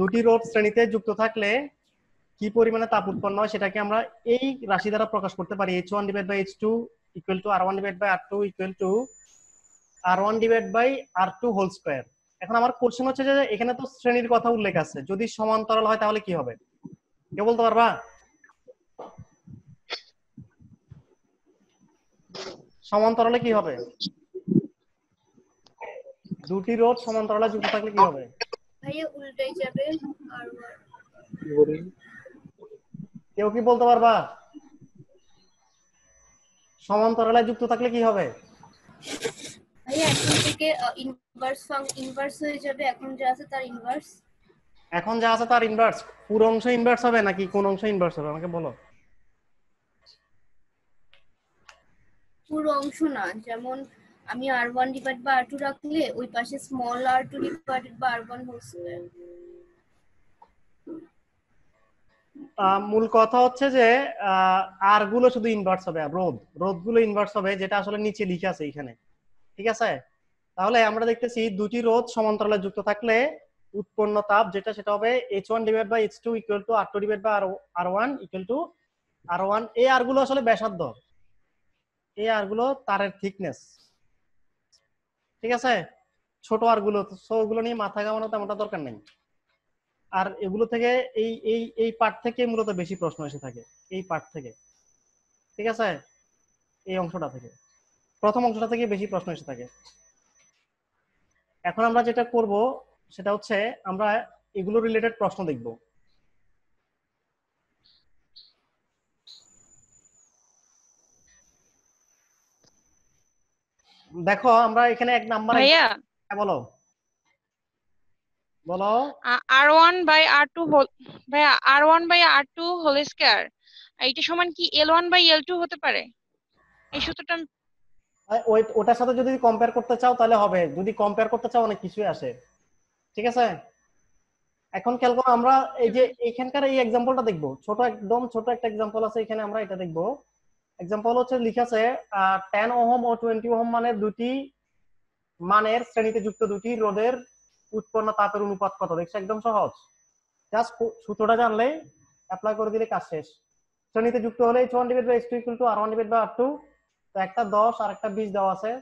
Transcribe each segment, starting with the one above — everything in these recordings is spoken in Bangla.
দুটি রোধ শ্রেণীতে যুক্ত থাকলে কি পরিমাণে তাপ উৎপন্ন হয় সেটাকে আমরা এই রাশি দ্বারা প্রকাশ করতে পারি। H one divide by H two equal to R one divide by R two equal to R one divide by R two whole square এখন আমার কোশ্চেন হচ্ছে যে এখানে তো শ্রেণির কথা উল্লেখ আছে। যদি সমান্তরাল হয় তাহলে কি হবে? কে বলতে পারবা? সমান্তরালে কি হবে? দুটি রোধ সমান্তরালে যুক্ত থাকলে কি হবে? ভাইয়া উল্টে যাবে আর কেউ কি বলতে পারবা? সমান্তরালে যুক্ত থাকলে কি হবে? ভাইয়া এখন থেকে ইনভার্স ফাং ইনভার্স হয়ে যাবে। এখন যা আছে তার ইনভার্স এখন যা আছে তার ইনভার্স পুরো অংশ ইনভার্স হবে নাকি কোন অংশ ইনভার্স হবে? আমাকে বলো। পুরো অংশ না যেমন আমি আর ওয়ান ডিভাইড বা আর টু রাখলে ওই পাশে স্মল আর টু ডিভাইডেড বা আর ওয়ান হোল স্কয়ার মূল কথা হচ্ছে যে আরগুলো শুধু ইনভার্স হবে, রোধ। রোধগুলো ইনভার্স হবে, যেটা আসলে নিচে লিখে আছে এখানে। ঠিক আছে? তাহলে আমরা দেখতেছি দুটি রোধ সমান্তরালে যুক্ত থাকলে উৎপন্ন তাপ যেটা, সেটা হবে H one divide by H two equal to R two divide by R one equal to R one এই আরগুলো আসলে ব্যাসার্ধ। এই আরগুলো তারের থিকনেস ঠিক আছে? ছোট আরগুলো ওগুলো নিয়ে মাথা ঘামানো তেমনটা দরকার নেই। আর এগুলো থেকে এই এই এই পার্ট থেকে মূলত বেশি প্রশ্ন এসে থাকে, এই পার্ট থেকে। ঠিক আছে? এই অংশটা থেকে। প্রথম অংশটা থেকে বেশি প্রশ্ন এসে থাকে। এখন আমরা যেটা করব, সেটা হচ্ছে আমরা এগুলো রিলেটেড প্রশ্ন দেখব। দেখো আমরা এখানে এক নাম্বার ভাইয়া? বলো। বলো। R one by R two whole ভাইয়া R one by R two whole square এইটা সমান কি L one by L two হতে পারে? এই সূত্রটা ওটার সাথে যদি কম্পেয়ার করতে চাও তাহলে হবে। যদি কম্পেয়ার করতে চাও অনেক কিছুই আসে। ঠিক আছে? এখন খেয়াল করো আমরা এই যে এখানকার এই এক্সাম্পলটা দেখব। ছোট একদম ছোট একটা এক্সাম্পল আছে এখানে আমরা এটা দেখব। এক্সাম্পল হচ্ছে লিখা আছে টেন ওহম ও টোয়েন্টি ওহম মানে দুটি মানের শ্রেণীতে যুক্ত দুটি রোধের উৎপন্ন তাপের অনুপাত কত? দেখছ একদম সহজ। জাস্ট সূত্রটা জানলে অ্যাপ্লাই করে দিলে কাজ শেষ। শ্রেণীতে যুক্ত হলে H one divide by H two equal to R one divide by R two তো একটা দশ আর একটা বিশ দেওয়া আছে।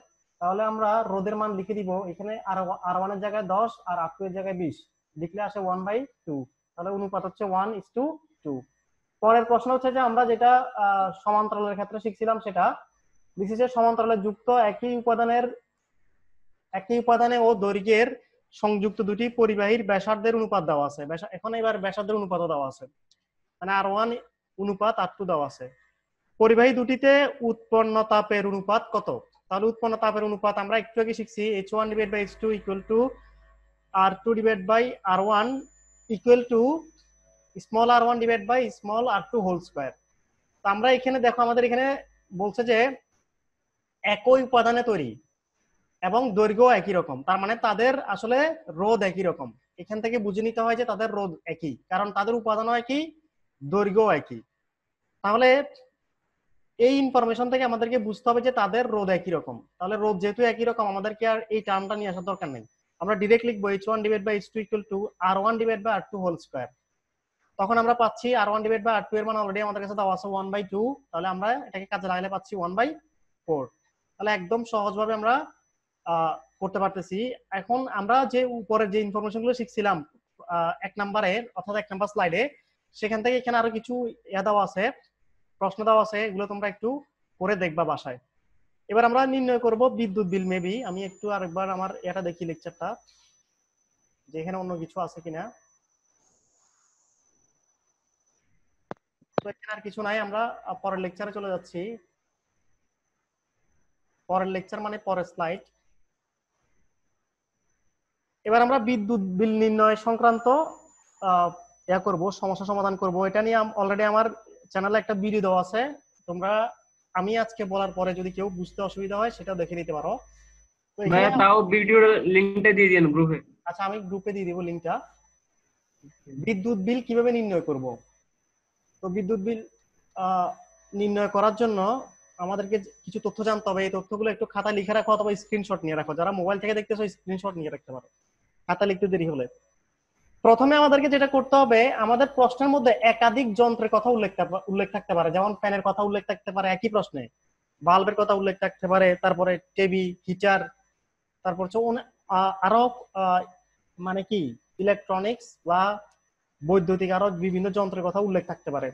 তাহলে আমরা রোদের মান লিখে দিব, এখানে আর আর ওয়ানের জায়গায় দশ আর আর টু এর জায়গায় বিশ। লিখলে আসে ওয়ান বাই টু তাহলে অনুপাত হচ্ছে ওয়ান ইস টু টু পরের প্রশ্ন হচ্ছে যে আমরা যেটা সমান্তরালের ক্ষেত্রে শিখছিলাম সেটা বিশেষ সমান্তরালে যুক্ত একই উপাদানের, একই উপাদানে ও দৈর্ঘ্যের সংযুক্ত দুটি পরিবাহীর ব্যাসার্ধের অনুপাত দেওয়া আছে। এখন এবার ব্যাসার্ধের অনুপাতও দেওয়া আছে। মানে আর ওয়ান অনুপাত আর টু দেওয়া আছে। পরিবাহী দুটিতে উৎপন্ন তাপের অনুপাত কত? তাহলে উৎপন্ন তাপের অনুপাত আমরা একটু আগে শিখছি H one divide by H two equal to R two divide by R one equal to small R one divide by small R two whole square তো আমরা এখানে দেখো, আমাদের এখানে বলছে যে একই উপাদানে তৈরি এবং দৈর্ঘ্য একই রকম। তার মানে তাদের আসলে রোধ একই রকম। এখান থেকে বুঝে নিতে হয় যে তাদের রোধ একই, কারণ তাদের উপাদানও একই দৈর্ঘ্য একই। তাহলে এই ইনফরমেশন থেকে আমাদেরকে বুঝতে হবে যে তাদের রোধ একই রকম। তাহলে রোধ যেহেতু একই রকম, আমাদেরকে আর এই টার্মটা নিয়ে আসার দরকার নেই। আমরা ডিরেক্ট লিখব H one divide by H two equal to R one divide by R two whole square তখন আমরা পাচ্ছি R one divide by R two এর মান অলরেডি আমাদের কাছে দেওয়া আছে ওয়ান বাই টু তাহলে আমরা এটাকে কাজে লাগালে পাচ্ছি ওয়ান বাই ফোর তাহলে একদম সহজভাবে আমরা করতে পারতেছি। এখন আমরা যে উপরের যে ইনফরমেশনগুলো শিখছিলাম এক নাম্বারে অর্থাৎ এক নাম্বার স্লাইডে সেখান থেকে এখানে আরও কিছু ইয়া দেওয়া আছে, প্রশ্ন দেওয়া আছে, এগুলো তোমরা একটু করে দেখবা বাসায়। এবার আমরা নির্ণয় করব বিদ্যুৎ বিল মেবি আমি একটু আরেকবার আমার এটা দেখি লেকচারটা যে এখানে অন্য কিছু আছে কিনা তো এখানে আর কিছু নাই আমরা পরের লেকচারে চলে যাচ্ছি। পরের লেকচার মানে পরের স্লাইড এবার আমরা বিদ্যুৎ বিল নির্ণয় সংক্রান্ত ইয়া করব সমস্যা সমাধান করব। এটা নিয়ে অলরেডি আমার চ্যানেলে একটা ভিডিও দেওয়া আছে। তোমরা আমি আজকে বলার পরে যদি কেউ বুঝতে অসুবিধা হয় সেটা দেখে নিতে পারো। ভাইয়া তাও ভিডিওর লিংকটা দিয়ে দিন গ্রুপে আচ্ছা আমি গ্রুপে দিয়ে দিব লিংকটা বিদ্যুৎ বিল কীভাবে নির্ণয় করব? তো বিদ্যুৎ বিল নির্ণয় করার জন্য আমাদেরকে কিছু তথ্য জানতে হবে। এই তথ্যগুলো একটু খাতা লিখে রাখো অথবা স্ক্রিনশট নিয়ে রাখো। যারা মোবাইল থেকে দেখতেছো স্ক্রিনশট নিয়ে রাখতে পারো। খাতা লিখতে দেরি হলে। প্রথমে আমাদেরকে যেটা করতে হবে, আমাদের প্রশ্নের মধ্যে একাধিক যন্ত্রের কথা উল্লেখ উল্লেখ থাকতে পারে। যেমন ফ্যানের কথা উল্লেখ থাকতে পারে, একই প্রশ্নে। বাল্বের কথা উল্লেখ থাকতে পারে, তারপরে টিভি হিটার, তারপর আরও মানে কি? ইলেকট্রনিক্স বা বৈদ্যুতিক আরও বিভিন্ন যন্ত্রের কথা উল্লেখ থাকতে পারে।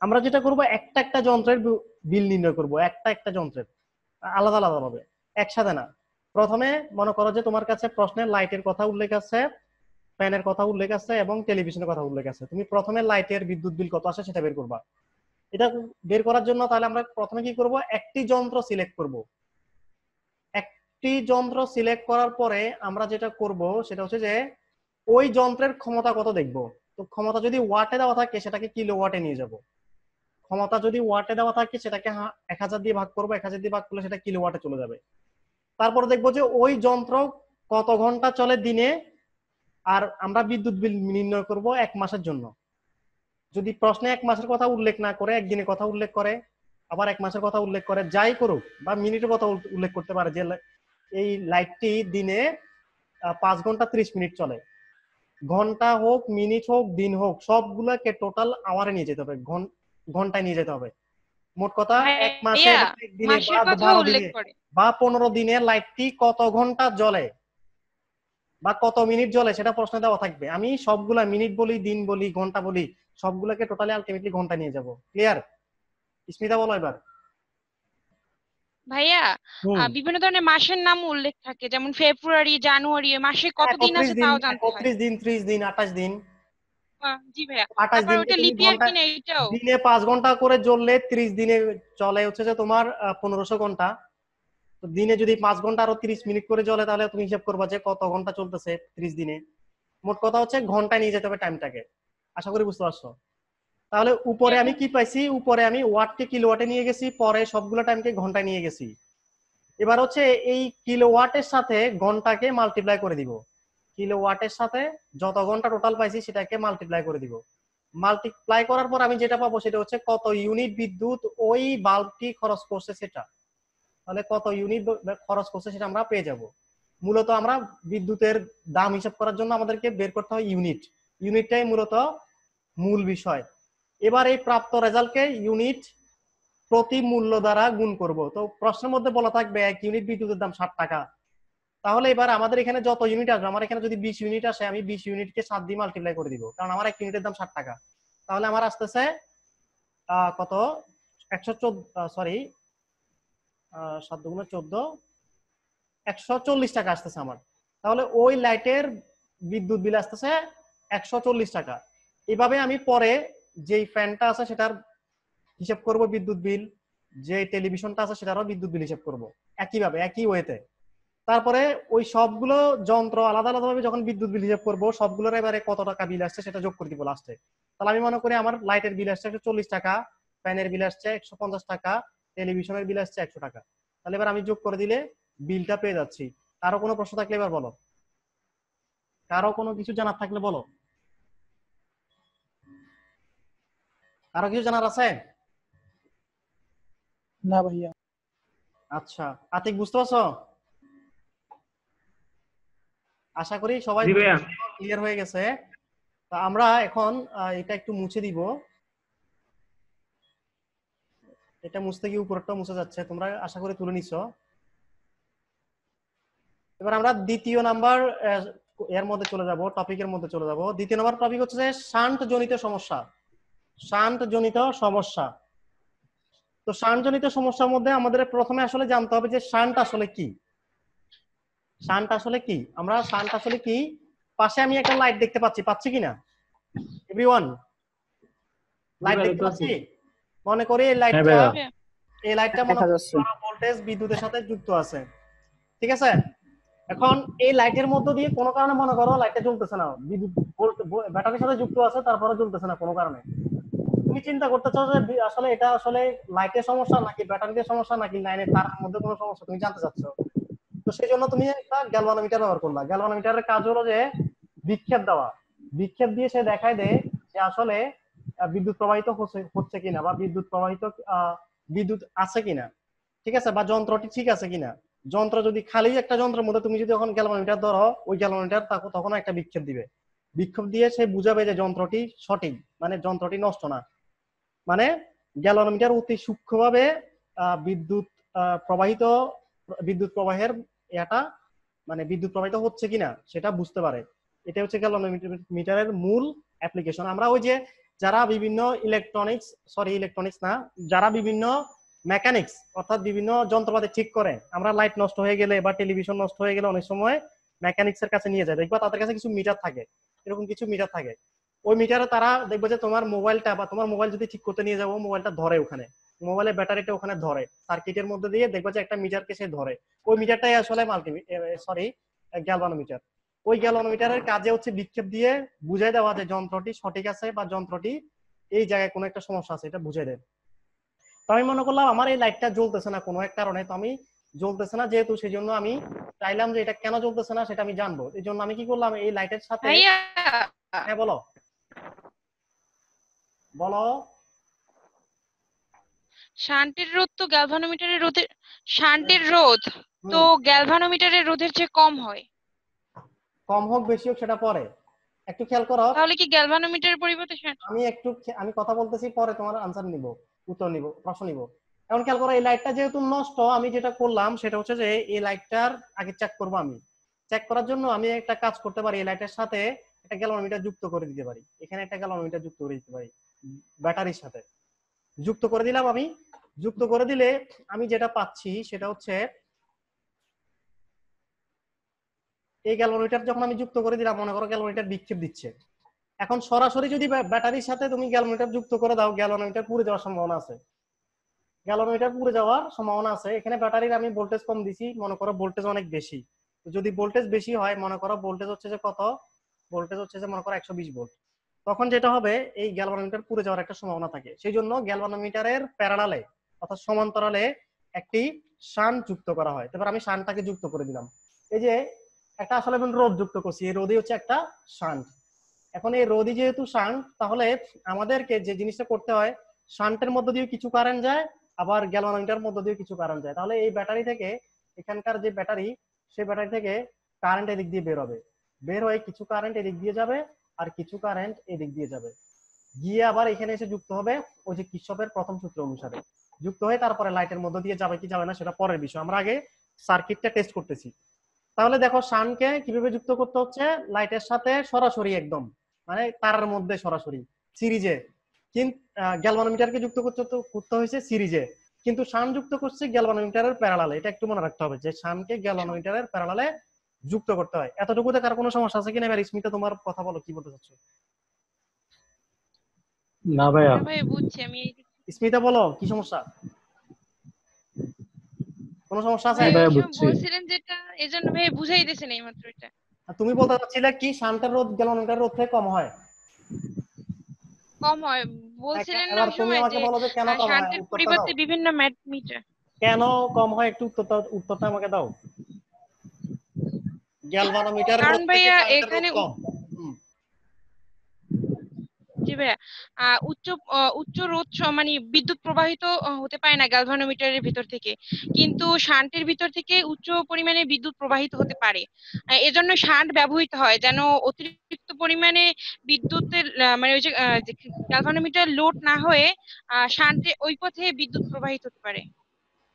আমরা যেটা করব, একটা একটা যন্ত্রের বিল নির্ণয় করব, একটা একটা যন্ত্রের। আলাদা আলাদা ভাবে একসাথে না। প্রথমে মনে করো যে তোমার কাছে প্রশ্নের লাইটের কথা উল্লেখ আছে, ফ্যানের কথা উল্লেখ আছে এবং টেলিভিশনের কথা উল্লেখ আছে। তুমি প্রথমে লাইটের বিদ্যুৎ বিল কত আসে সেটা বের করবা। এটা বের করার জন্য তাহলে আমরা প্রথমে কি করব, একটি যন্ত্র সিলেক্ট করব। একটি যন্ত্র সিলেক্ট করার পরে আমরা যেটা করব, সেটা হচ্ছে যে ওই যন্ত্রের ক্ষমতা কত দেখব? তো ক্ষমতা যদি ওয়াটে দেওয়া থাকে, সেটাকে কিলো ওয়াটে নিয়ে যাব। ক্ষমতা যদি ওয়াটে দেওয়া থাকে, সেটাকে এক হাজার দিয়ে ভাগ করব, এক হাজার দিয়ে ভাগ করলে সেটা কিলো ওয়াটে চলে যাবে। তারপরে দেখব যে ওই যন্ত্র কত ঘণ্টা চলে দিনে, আর আমরা বিদ্যুৎ বিল নির্ণয় করব এক মাসের জন্য। যদি প্রশ্নে এক মাসের কথা উল্লেখ না করে, একদিনের কথা উল্লেখ করে, আবার এক মাসের কথা উল্লেখ করে, যাই করুক, বা মিনিটের কথা উল্লেখ করতে পারে যে এই লাইটটি দিনে পাঁচ ঘণ্টা ত্রিশ মিনিট চলে। ঘণ্টা হোক মিনিট হোক দিন হোক সবগুলাকে টোটাল আওয়ারে নিয়ে যেতে হবে ঘন্টায় নিয়ে যেতে হবে। মোট কথা এক মাসে বা বারো দিনে বা পনেরো দিনে লাইটটি কত ঘণ্টা জ্বলে বা কত মিনিট জ্বলে সেটা প্রশ্ন দেওয়া থাকবে। আমি সবগুলা মিনিট বলি দিন বলি ঘণ্টা বলি সবগুলাকে টোটালি আলটিমেটলি ঘণ্টা নিয়ে যাব। ক্লিয়ার স্মিতা বলো এবার। ভাইয়া বিভিন্ন ধরনের মাসের নাম উল্লেখ থাকে যেমন ফেব্রুয়ারি জানুয়ারি মাসে কত দিন 31 আছে তাও জানতে হয়। একত্রিশ দিন ত্রিশ দিন আঠাশ দিন। জি ভাইয়া আঠাশ তারপর দিন ওটা লিপ ইয়ার কিনা এটাও দিনে পাঁচ ঘণ্টা করে জ্বললে ত্রিশ দিনে চলে হচ্ছে যে তোমার পনেরোশো ঘণ্টা। তো দিনে যদি পাঁচ ঘণ্টা আরও তিরিশ মিনিট করে জ্বলে তাহলে তুমি হিসাব করবা যে কত ঘণ্টা চলতেছে ত্রিশ দিনে। মোট কথা হচ্ছে ঘন্টায় নিয়ে যেতে হবে টাইমটাকে। আশা করি বুঝতে পারছ। তাহলে উপরে আমি কি পাইছি? উপরে আমি ওয়াটকে কিলো ওয়াটে নিয়ে গেছি পরে সবগুলো টাইমকে ঘন্টায় নিয়ে গেছি। এবার হচ্ছে এই কিলো ওয়াটের সাথে ঘন্টাকে মাল্টিপ্লাই করে দিব। কিলো ওয়াটের সাথে যত ঘণ্টা টোটাল পাইছি সেটাকে মাল্টিপ্লাই করে দিব। মাল্টিপ্লাই করার পর আমি যেটা পাবো সেটা হচ্ছে কত ইউনিট বিদ্যুৎ ওই বাল্বটি খরচ করছে সেটা। তাহলে কত ইউনিট খরচ করছে সেটা আমরা পেয়ে যাব। মূলত আমরা বিদ্যুতের দাম হিসাব করার জন্য আমাদেরকে বের করতে হয় ইউনিট ইউনিটটাই মূলত মূল বিষয়। এবার এই প্রাপ্ত রেজাল্টকে ইউনিট প্রতি মূল্য দ্বারা গুণ করব। তো প্রশ্নের মধ্যে বলা থাকবে, এক ইউনিট বিদ্যুতের দাম ষাট টাকা। তাহলে এবার আমাদের এখানে যত ইউনিট আসবে, আমার এখানে যদি বিশ ইউনিট আসে, আমি বিশ ইউনিটকে সাত দিয়ে মাল্টিপ্লাই করে দিব। কারণ আমার এক ইউনিটের দাম ষাট টাকা। তাহলে আমার আসতেছে কত? একশো চোদ্দ সরি সাত দুগুণ চোদ্দ। একশো চল্লিশ টাকা আসতেছে আমার। তাহলে ওই লাইটের বিদ্যুৎ বিল আসতেছে একশো চল্লিশ টাকা। এভাবে আমি পরে যেই ফ্যানটা আছে সেটার হিসাব করব বিদ্যুৎ বিল যে টেলিভিশনটা আছে সেটারও বিদ্যুৎ বিল হিসাব করব, একইভাবে, একই ওয়েতে। তারপরে ওই সবগুলো যন্ত্র আলাদা আলাদা ভাবে যখন বিদ্যুৎ বিল হিসাব করব, সবগুলোর এবারে কত টাকা বিল আসছে সেটা যোগ করে দিব লাস্টে তাহলে আমি মনে করি আমার লাইটের বিল আসছে একশো চল্লিশ টাকা, ফ্যানের বিল আসছে একশো পঞ্চাশ টাকা, টেলিভিশনের বিল আসছে একশো টাকা। তাহলে এবার আমি যোগ করে দিলে বিলটা পেয়ে যাচ্ছি। কারও কোনো প্রশ্ন থাকলে এবার বলো। কারও কোনো কিছু জানার থাকলে বলো। কারও কিছু জানার আছে? না ভাইয়া। আচ্ছা আতিক বুঝতে পারছ? আশা করি সবাই ক্লিয়ার হয়ে গেছে। তা আমরা এখন এটা একটু মুছে দিব। এটা মুছতে গিয়ে উপরটা মুছে যাচ্ছে। তোমরা আশা করি তুলে নিছো। এবার আমরা দ্বিতীয় নাম্বার এর মধ্যে চলে যাব টপিকের মধ্যে চলে যাব। দ্বিতীয় নাম্বার টপিক হচ্ছে যে শান্ট জনিত সমস্যা। শান্ট জনিত সমস্যা। তো শান্ট জনিত সমস্যার মধ্যে আমাদের প্রথমে আসলে জানতে হবে যে শান্ট আসলে কি? শান্ট আসলে কি? আমরা শান্ট আসলে কি? পাশে আমি একটা লাইট দেখতে পাচ্ছি পাচ্ছি কিনা এভরিওয়ান লাইট দেখতে পাচ্ছি। মনে করি এই হ্যাঁ লাইটটা এই লাইটটা মনে ভোল্টেজ বিদ্যুতের সাথে যুক্ত আছে। ঠিক আছে? এখন এই লাইটের মধ্য দিয়ে কোনো কারণে মনে করো লাইটটা জ্বলতেছে না। বিদ্যুৎ ব্যাটারির সাথে যুক্ত আছে তারপরে জ্বলতেছে না কোনো কারণে। তুমি চিন্তা করতেছো যে আসলে এটা আসলে লাইটের সমস্যা নাকি ব্যাটারিতে সমস্যা নাকি লাইনের তার মধ্যে কোনো সমস্যা তুমি জানতে চাচ্ছ? তো সেই জন্য তুমি একটা গ্যালভানোমিটার ব্যবহার করলা। গ্যালভানোমিটারের কাজ হলো যে বিক্ষেপ দেওয়া। বিক্ষেপ দিয়ে সে দেখায় দেয় যে আসলে বিদ্যুৎ প্রবাহিত হচ্ছে- কিনা বা বিদ্যুৎ প্রবাহিত বিদ্যুৎ আছে কিনা। ঠিক আছে? বা যন্ত্রটি ঠিক আছে কিনা। যন্ত্র যদি খালি একটা যন্ত্রের মধ্যে তুমি যদি যখন গ্যালভানোমিটার ধরো, ওই গ্যালভানোমিটার তখন একটা বিক্ষেপ দিবে। বিক্ষোভ দিয়ে সে বুঝাবে যে যন্ত্রটি সঠিক। মানে যন্ত্রটি নষ্ট না। মানে গ্যালোনোমিটার অতি সূক্ষ্মভাবে বিদ্যুৎ প্রবাহিত, বিদ্যুৎ প্রবাহের এটা মানে বিদ্যুৎ প্রবাহিত হচ্ছে কিনা সেটা বুঝতে পারে। এটা হচ্ছে গ্যালোনোমিটারের মূল অ্যাপ্লিকেশন আমরা ওই যে যারা বিভিন্ন ইলেকট্রনিক্স সরি ইলেকট্রনিক্স না, যারা বিভিন্ন মেকানিক্স অর্থাৎ বিভিন্ন যন্ত্রপাতি ঠিক করে, আমরা লাইট নষ্ট হয়ে গেলে বা টেলিভিশন নষ্ট হয়ে গেলে অনেক সময় মেকানিক্স এর কাছে নিয়ে যায়। দেখবা তাদের কাছে কিছু মিটার থাকে, এরকম কিছু মিটার থাকে। ওই মিটারে তারা দেখবে যে তোমার মোবাইলটা বা তোমার মোবাইল যদি ঠিক করতে নিয়ে যাব মোবাইলটা ধরে ওখানে। মোবাইলের ব্যাটারিটা ওখানে ধরে। সার্কিটের মধ্যে দিয়ে দেখবে যে একটা মিটারকে সে ধরে। ওই মিটারটাই আসলে মাল্টি সরি গ্যালভানোমিটার ওই গ্যালভানোমিটারের কাজে হচ্ছে বিক্ষেপ দিয়ে বুঝাই দেওয়া যে যন্ত্রটি সঠিক আছে বা যন্ত্রটি এই জায়গায় কোনো একটা সমস্যা আছে এটা বুঝাই দেয়। তো আমি মনে করলাম আমার এই লাইটটা জ্বলতেছে না কোনো এক কারণে। তো আমি জ্বলতেছে না যেহেতু সেই জন্য আমি চাইলাম যে এটা কেন জ্বলতেছে না সেটা আমি জানব। এই জন্য আমি কি করলাম এই লাইটের সাথে হ্যাঁ বলো। বলো। শান্টের রোধ তো গ্যালভানোমিটারের রোধের শান্টের রোধ তো গ্যালভানোমিটারের রোধের চেয়ে কম হয়। কম হোক বেশি হোক সেটা পরে। একটু খেয়াল করো। তাহলে কি গ্যালভানোমিটারের পরিবর্তে আমি একটু আমি কথা বলতেছি পরে তোমার আনসার নিব উত্তর নিব প্রশ্ন নিব। এখন খেয়াল করো এই লাইটটা যেহেতু নষ্ট আমি যেটা করলাম সেটা হচ্ছে যে এই লাইটটার আগে চেক করব আমি। চেক করার জন্য আমি একটা কাজ করতে পারি এই লাইটের সাথে একটা গ্যালভানোমিটার যুক্ত করে দিতে পারি। এখানে একটা গ্যালভানোমিটার যুক্ত করে দিতে পারি। ব্যাটারির সাথে। যুক্ত করে দিলাম আমি। যুক্ত করে দিলে আমি যেটা পাচ্ছি সেটা হচ্ছে এই গ্যালভানোমিটার যখন আমি যুক্ত করে দিলাম, মনে করো গ্যালভানোমিটার বিক্ষেপ দিচ্ছে। এখন সরাসরি যদি ব্যাটারির সাথে তুমি গ্যালভানোমিটার যুক্ত করে দাও গ্যালভানোমিটার পুড়ে যাওয়ার সম্ভাবনা আছে। গ্যালভানোমিটার পুড়ে যাওয়ার সম্ভাবনা আছে। এখানে ব্যাটারির আমি ভোল্টেজ কম দিছি, মনে করো ভোল্টেজ অনেক বেশি। যদি ভোল্টেজ বেশি হয়, মনে করো ভোল্টেজ হচ্ছে যে কত? ভোল্টেজ হচ্ছে যে মনে করো একশো বিশ ভোল্ট তখন যেটা হবে, এই গ্যালভানোমিটার পুড়ে যাওয়ার একটা সম্ভাবনা থাকে। সেই জন্য গ্যালভানোমিটারের প্যারালালে অর্থাৎ সমান্তরালে একটি শান যুক্ত করা হয়। তারপর আমি শানটাকে যুক্ত করে দিলাম। এই যে একটা আসলে আমি রোদ যুক্ত করছি, এই রোদই হচ্ছে একটা শান্ট এখন এই রোদই যেহেতু শান্ট তাহলে আমাদেরকে যে জিনিসটা করতে হয়, শান্টের মধ্য দিয়ে কিছু কারেন্ট যায়, আবার গ্যালভানোমিটার মধ্য দিয়ে কিছু কারেন্ট যায়। তাহলে এই ব্যাটারি থেকে, এখানকার যে ব্যাটারি সেই ব্যাটারি থেকে কারেন্ট এদিক দিয়ে বের হবে। বের হয়ে কিছু কারেন্ট এদিক দিয়ে যাবে আর কিছু কারেন্ট এদিক দিয়ে যাবে। গিয়ে আবার এখানে এসে যুক্ত হবে ওই যে কিসপের প্রথম সূত্র অনুসারে। যুক্ত হয়ে তারপরে লাইটের মধ্য দিয়ে যাবে কি যাবে না সেটা পরের বিষয়। আমরা আগে সার্কিটটা টেস্ট করতেছি। তাহলে দেখো শানকে কীভাবে যুক্ত করতে হচ্ছে? লাইটের সাথে সরাসরি একদম। মানে তারার মধ্যে সরাসরি, সিরিজে। কিন্তু গ্যালভানোমিটারকে যুক্ত করতে করতে হয়েছে সিরিজে। কিন্তু শান যুক্ত করছে গ্যালভানোমিটারের প্যারালালে এটা একটু মনে রাখতে হবে যে শানকে গ্যালভানোমিটারের প্যারালালে যুক্ত করতে হয়। এতটুকুতে কার কোনো সমস্যা আছে কিনা? এবার স্মিতা তোমার কথা বলো কি বলতে চাচ্ছ? না ভাইয়া। ভাই বুঝছি আমি স্মিতা বলো কি সমস্যা? কোনো সমস্যা আছে? ভাই ভাইয়া, বুঝছি। বলছিলেন যেটা এজন্য ভাই বুঝাই দিয়েছেন এই মাত্র এটা। আর তুমি বলতে চাচ্ছিলে কি শান্তের রোধ গ্যালভানোমিটার রোধ থেকে কম হয়? কম হয়। বলছিলেন না তুমি সময় আমাকে যে বলো যে কেন কম হয়? শান্টের পরিবর্তে বিভিন্ন বিভিন্ন মিটার। কেন কম হয়? একটু উত্তরটা উত্তরটা আমাকে দাও। গ্যালভানোমিটার কারণ ভাইয়া এখানে জি ভাইয়া উচ্চ উচ্চ রোধ মানে বিদ্যুৎ প্রবাহিত হতে পারে না গ্যালভানোমিটারের ভিতর থেকে। কিন্তু শান্টের ভিতর থেকে উচ্চ পরিমাণে বিদ্যুৎ প্রবাহিত হতে পারে। এজন্য শান্ট ব্যবহৃত হয় যেন অতিরিক্ত পরিমাণে বিদ্যুতের মানে ওই যে গ্যালভানোমিটার লোড না হয়ে আহ, শান্টে ওই পথে বিদ্যুৎ প্রবাহিত হতে পারে।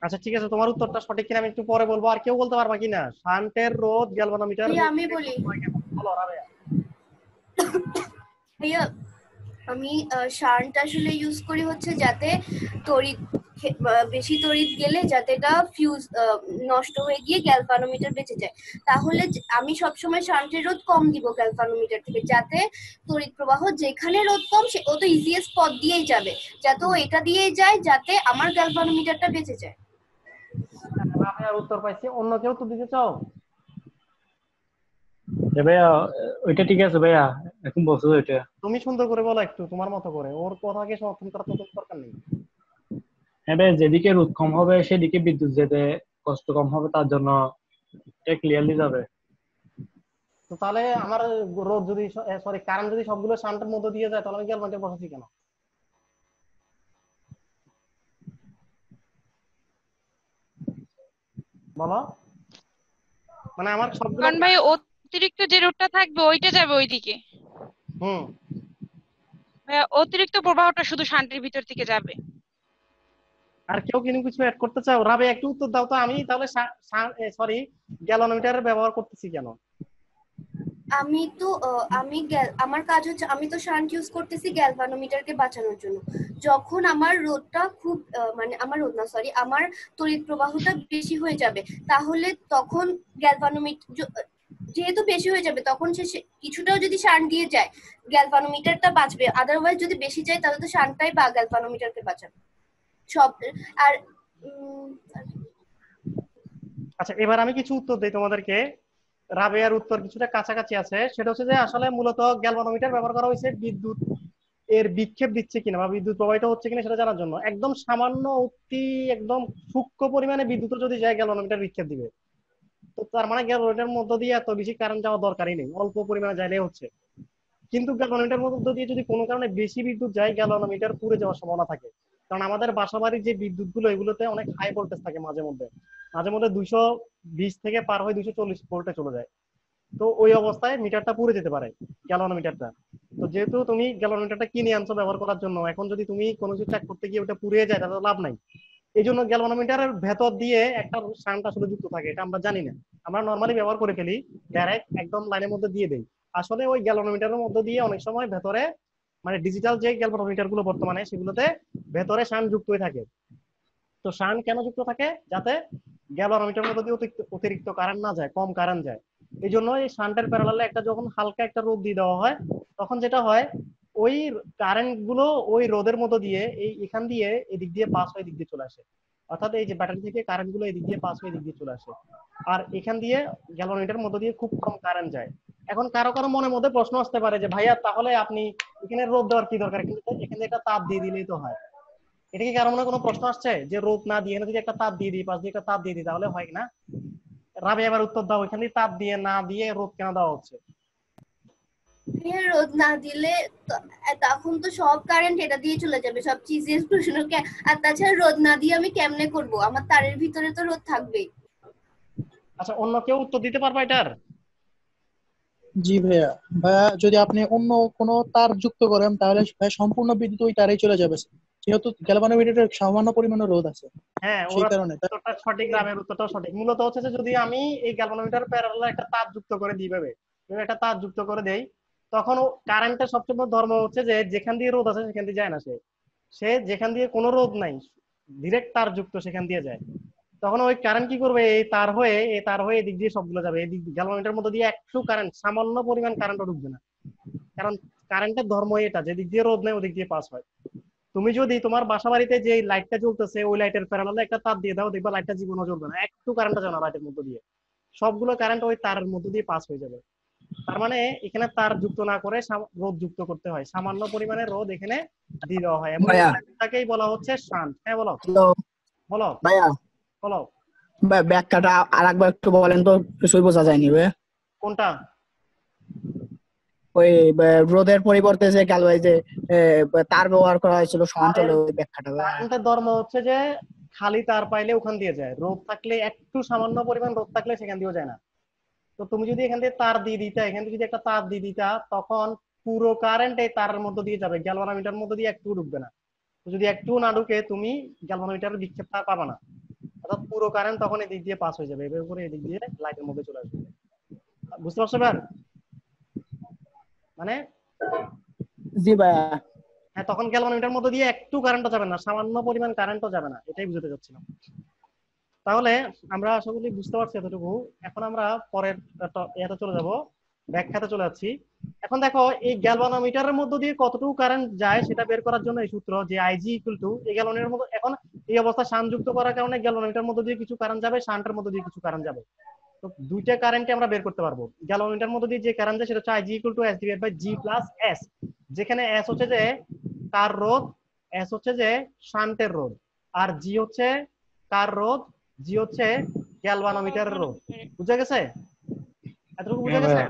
আচ্ছা ঠিক আছে তোমার উত্তরটা সঠিক কিনা আমি একটু পরে বলব। আর কেউ বলতে পারবা কিনা? শান্টের রোধ গ্যালভানোমিটার ভাইয়া, আমি বলি। বলো রাবেয়া। ভাইয়া আমি শার্ট আসলে ইউজ করি হচ্ছে যাতে তড়িৎ বেশি তড়িৎ গেলে যাতে এটা ফিউজ নষ্ট হয়ে গিয়ে গ্যালভানোমিটার বেঁচে যায়। তাহলে আমি সবসময় শান্টের রোধ কম দিব গ্যালভানোমিটার থেকে যাতে তড়িৎ প্রবাহ যেখানে রোধ কম সে ও তো ইজিয়েস্ট পথ দিয়েই যাবে। যাতে ও এটা দিয়েই যায় যাতে আমার গ্যালভানোমিটারটা বেঁচে যায়। উত্তর পাইছি অন্য কেউ তো দিতে চাও? ভাইয়া ওইটা ঠিক আছে ভাইয়া এখন বলছো ওইটা। তুমি সুন্দর করে বলো একটু তোমার মতো করে ওর কথাকে সমর্থন করার তো দরকার নেই। হ্যাঁ ভাইয়া যেদিকে রোদ কম হবে সেদিকে বিদ্যুৎ যেতে কষ্ট কম হবে তার জন্য এটা ক্লিয়ারলি যাবে। তো তাহলে আমার রোদ যদি সরি কারেন্ট যদি সবগুলো শান্টের মধ্যে দিয়ে যায় তাহলে আমি বসাচ্ছি কেন? বলো মানে আমার সবগুলো কারণ ভাই অতিরিক্ত যে রুটটা থাকবে ওইটা যাবে ওইদিকে। হুম। অতিরিক্ত প্রবাহটা শুধু শান্তির ভিতর থেকে যাবে। আর কেউ কিন্তু কিছু অ্যাড করতে চাও? রাবে একটু উত্তর দাও তো আমি। তাহলে সরি গ্যালোনোমিটার ব্যবহার করতেছি কেন? আমি তো আমি আমার কাজ হচ্ছে, আমি তো শান্ট ইউজ করতেছি গ্যালভানোমিটারকে বাঁচানোর জন্য। যখন আমার রোদটা খুব মানে আমার রোদ না সরি আমার তড়িৎ প্রবাহটা বেশি হয়ে যাবে, তাহলে তখন গ্যালভানোমিটার যেহেতু বেশি হয়ে যাবে, তখন সে কিছুটাও যদি শান্ট দিয়ে যায়, গ্যালভানোমিটারটা বাঁচবে। আদারওয়াইজ যদি বেশি যায়, তাহলে তো শান্টটাই বা, গ্যালভানোমিটারকে বাঁচাবে। সব, আর আচ্ছা এবার আমি কিছু উত্তর দেই তোমাদেরকে। রাবেয়ার উত্তর কিছুটা কাছাকাছি আছে। সেটা হচ্ছে যে আসলে মূলত গ্যালভানোমিটার ব্যবহার করা হয়েছে বিদ্যুৎ এর বিক্ষেপ দিচ্ছে কিনা বা বিদ্যুৎ প্রবাহিত হচ্ছে কিনা সেটা জানার জন্য। একদম সামান্য অতি একদম সূক্ষ্ম পরিমাণে বিদ্যুৎ যদি যায়, গ্যালভানোমিটার বিক্ষেপ দিবে। তো তার মানে গ্যালভানোমিটার মধ্য দিয়ে এত বেশি কারেন্ট যাওয়া দরকারই নেই, অল্প পরিমাণে যাইলে হচ্ছে। কিন্তু গ্যালভানোমিটার মধ্য দিয়ে যদি কোনো কারণে বেশি বিদ্যুৎ যায়, গ্যালভানোমিটার পুড়ে যাওয়ার সম্ভাবনা থাকে। কারণ আমাদের বাসাবাড়ির যে বিদ্যুৎ গুলো এগুলোতে অনেক হাই ভোল্টেজ থাকে মাঝে মধ্যে। মাঝে মধ্যে দুইশো বিশ থেকে পার হয়ে দুইশো চল্লিশ ভোল্টে চলে যায়। তো ওই অবস্থায় মিটারটা পুড়ে যেতে পারে গ্যালনোমিটারটা তো যেহেতু তুমি গ্যালনোমিটারটা কিনে আনছো ব্যবহার করার জন্য, এখন যদি তুমি কোনো কিছু চেক করতে গিয়ে ওটা পুড়ে যায় তাহলে লাভ নাই। এই জন্য গ্যালনোমিটারের ভেতর দিয়ে একটা শান্ট আসলে যুক্ত থাকে, এটা আমরা জানি না। আমরা নর্মালি ব্যবহার করে ফেলি ডাইরেক্ট একদম লাইনের মধ্যে দিয়ে দেই। আসলে ওই গ্যালনোমিটারের মধ্যে দিয়ে অনেক সময় ভেতরে মানে ডিজিটাল যে গ্যালনোমিটারগুলো বর্তমানে, সেগুলোতে ভেতরে শান্ট যুক্ত হয়ে থাকে। তো শান্ট কেন যুক্ত থাকে? যাতে গ্যালনোমিটার মধ্যে দিয়ে অতিরিক্ত কারেন্ট না যায়, কম কারেন্ট যায়। এই জন্য এই শান্টের প্যারালালে একটা যখন হালকা একটা রোদ দিয়ে দেওয়া হয়, তখন যেটা হয়, ওই কারেন্টগুলো ওই রোদের মধ্য দিয়ে এই এখান দিয়ে এদিক দিয়ে পাস হয়ে এদিক দিয়ে চলে আসে। অর্থাৎ এই যে ব্যাটারি থেকে কারেন্টগুলো এদিক দিয়ে পাস হয়ে এদিক দিয়ে চলে আসে। আর এখান দিয়ে গ্যালনোমিটার মধ্য দিয়ে খুব কম কারেন্ট যায়। এখন কারও কারও মনের মধ্যে প্রশ্ন আসতে পারে যে ভাইয়া তাহলে আপনি এখানে রোদ দেওয়ার কি দরকার? কিন্তু এখানে একটা তাপ দিয়ে দিলেই তো হয়। এটা কি কারও মনে কোনো প্রশ্ন আসছে? যে রোদ না দিয়ে যদি একটা তাপ দিয়ে দিই পাশ দিয়ে একটা তাপ দিয়ে দিই তাহলে হয় না? রাবে এবার উত্তর দাও এখানে তাপ দিয়ে না দিয়ে রোদ কেন দেওয়া হচ্ছে? রোদ না দিলে তখন তো সব কারেন্ট এটা দিয়ে চলে যাবে সব চিজের প্রশ্ন আর তাছাড়া রোদ না দিয়ে আমি কেমনে করব? আমার তারের ভিতরে তো রোদ থাকবেই। আচ্ছা অন্য কেউ উত্তর দিতে পারবা এটার? জি ভাইয়া। ভাইয়া যদি আপনি অন্য কোনো তার যুক্ত করেন তাহলে ভাই সম্পূর্ণ বিদ্যুৎ ওই তারেই চলে যাবে। যেহেতু গ্যালভানোমিটারের সামান্য পরিমাণে রোদ আছে। হ্যাঁ সেই কারণে। উত্তরটা সঠিক রাবের উত্তরটা সঠিক। মূলত হচ্ছে যে যদি আমি এই গ্যালভানোমিটার প্যারালালে একটা তার যুক্ত করে দিই ভাবে একটা তার যুক্ত করে দেই তখন কারেন্টের সবচেয়ে বড় ধর্ম হচ্ছে যে যেখান দিয়ে রোদ আছে সেখান দিয়ে যায় না সে। সে যেখান দিয়ে কোনো রোদ নাই ডিরেক্ট তার যুক্ত সেখান দিয়ে যায়। তখন ওই কারেন্ট কি করবে? এই তার হয়ে এই তার হয়ে এদিক দিয়ে সবগুলো যাবে। এদিক গ্যালভানোমিটার মধ্যে দিয়ে একটু কারেন্ট সামান্য পরিমাণ কারেন্টও ঢুকবে না। কারণ কারেন্টের ধর্ম এটা যেদিক দিয়ে রোদ নেই ওদিক দিয়ে পাস হয়। তুমি যদি তোমার বাসা বাড়িতে যে লাইটটা জ্বলতেছে ওই লাইটের প্যারালালে একটা তার দিয়ে দাও দেখবা লাইটটা জীবনও জ্বলবে না। একটু কারেন্টটা জানা লাইটের মধ্যে দিয়ে। সবগুলো কারেন্ট ওই তারের মধ্যে দিয়ে পাস হয়ে যাবে। তার মানে এখানে তার যুক্ত না করে রোদ যুক্ত করতে হয়। সামান্য পরিমাণে রোদ এখানে দিয়ে দেওয়া হয়। এবং তাকেই বলা হচ্ছে শান্ট। হ্যাঁ বলো। বলো। ভাইয়া বলো। ব্যাখ্যাটা আর একবার একটু বলেন তো কিছুই বোঝা যায়নি বে। কোনটা? ওই রোদের পরিবর্তে যে গেল যে তার ব্যবহার করা হয়েছিল সমান্তরালে ওই ব্যাখ্যাটা ধর্ম হচ্ছে যে খালি তার পাইলে ওখান দিয়ে যায়। রোদ থাকলে একটু সামান্য পরিমাণ রোদ থাকলে সেখান দিয়েও যায় না। তো তুমি যদি এখান দিয়ে তার দিয়ে দিতা এখান থেকে যদি একটা তার দিয়ে দিতা তখন পুরো কারেন্ট এই তারের মধ্যে দিয়ে যাবে। গ্যালভানোমিটার মধ্যে দিয়ে একটু ঢুকবে না। যদি একটু না ঢুকে তুমি গ্যালভানোমিটারের বিক্ষেপটা পাবা না। অর্থাৎ পুরো কারেন্ট তখন এদিক দিয়ে পাস হয়ে যাবে। এবার করে এদিক দিয়ে লাইটের মধ্যে চলে আসবে। বুঝতে পারছ এবার মানে জি ভাইয়া। হ্যাঁ তখন গ্যালভানোমিটার মধ্যে দিয়ে একটু কারেন্টও যাবে না সামান্য পরিমাণ কারেন্টও যাবে না এটাই বুঝতে চাচ্ছিলাম। তাহলে আমরা আশা করি বুঝতে পারছি এতটুকু। এখন আমরা পরের ইয়াতে চলে যাব ব্যাখ্যাতে চলে যাচ্ছি। এখন দেখো এই গ্যালভানোমিটারের মধ্য দিয়ে কতটুকু কারেন্ট যায় সেটা বের করার জন্য এই সূত্র যে আইজি ইকুয়াল টু এই গ্যালনের মধ্যে এখন এই অবস্থা শানযুক্ত করার কারণে গ্যালভানোমিটার মধ্যে দিয়ে কিছু কারেন্ট যাবে শান্টের মধ্যে দিয়ে কিছু কারেন্ট যাবে। তো দুইটা কারেন্টে আমরা বের করতে পারব। গ্যালভানোমিটার মধ্যে দিয়ে যে কারেন্ট যায় সেটা হচ্ছে I G equal to S divide by G plus S যেখানে এস হচ্ছে যে কার রোধ এস হচ্ছে যে শান্টের রোধ। আর জি হচ্ছে কার রোধ জি হচ্ছে গ্যালভানোমিটারের রোধ। বুঝা গেছে? এতটুকু বুঝা হ্যাঁ গেছে।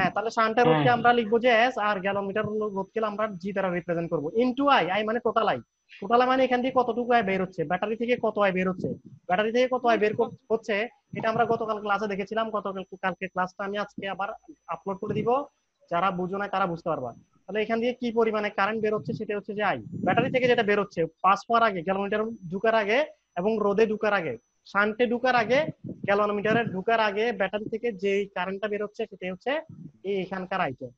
হ্যাঁ তাহলে শান্টের রোধকে হ্যাঁ। আমরা লিখব যে এস আর গ্যালোমিটার রোধকে আমরা জি দ্বারা রিপ্রেজেন্ট করব। ইনটু আই আই মানে টোটাল আই টোটাল মানে এখান থেকে কতটুকু আয় বের হচ্ছে? ব্যাটারি থেকে কত আয় বের হচ্ছে? ব্যাটারি থেকে কত আয় বের হচ্ছে? এটা আমরা গতকাল ক্লাসে দেখেছিলাম। গতকাল কালকে ক্লাসটা আমি আজকে আবার আপলোড করে দিব। যারা বুঝো না তারা বুঝতে পারবা। তাহলে এখান দিয়ে কি পরিমাণে কারেন্ট বের হচ্ছে সেটা হচ্ছে যে আই ব্যাটারি থেকে যেটা বের হচ্ছে পাস হওয়ার আগে গ্যালোমিটার ঢুকার আগে এবং রোদে ঢুকার আগে শান্টে ঢুকার আগে গ্যালোমিটারে ঢুকার আগে ব্যাটারি থেকে যে কারেন্টটা বের হচ্ছে সেটা হচ্ছে এখানকার আইটা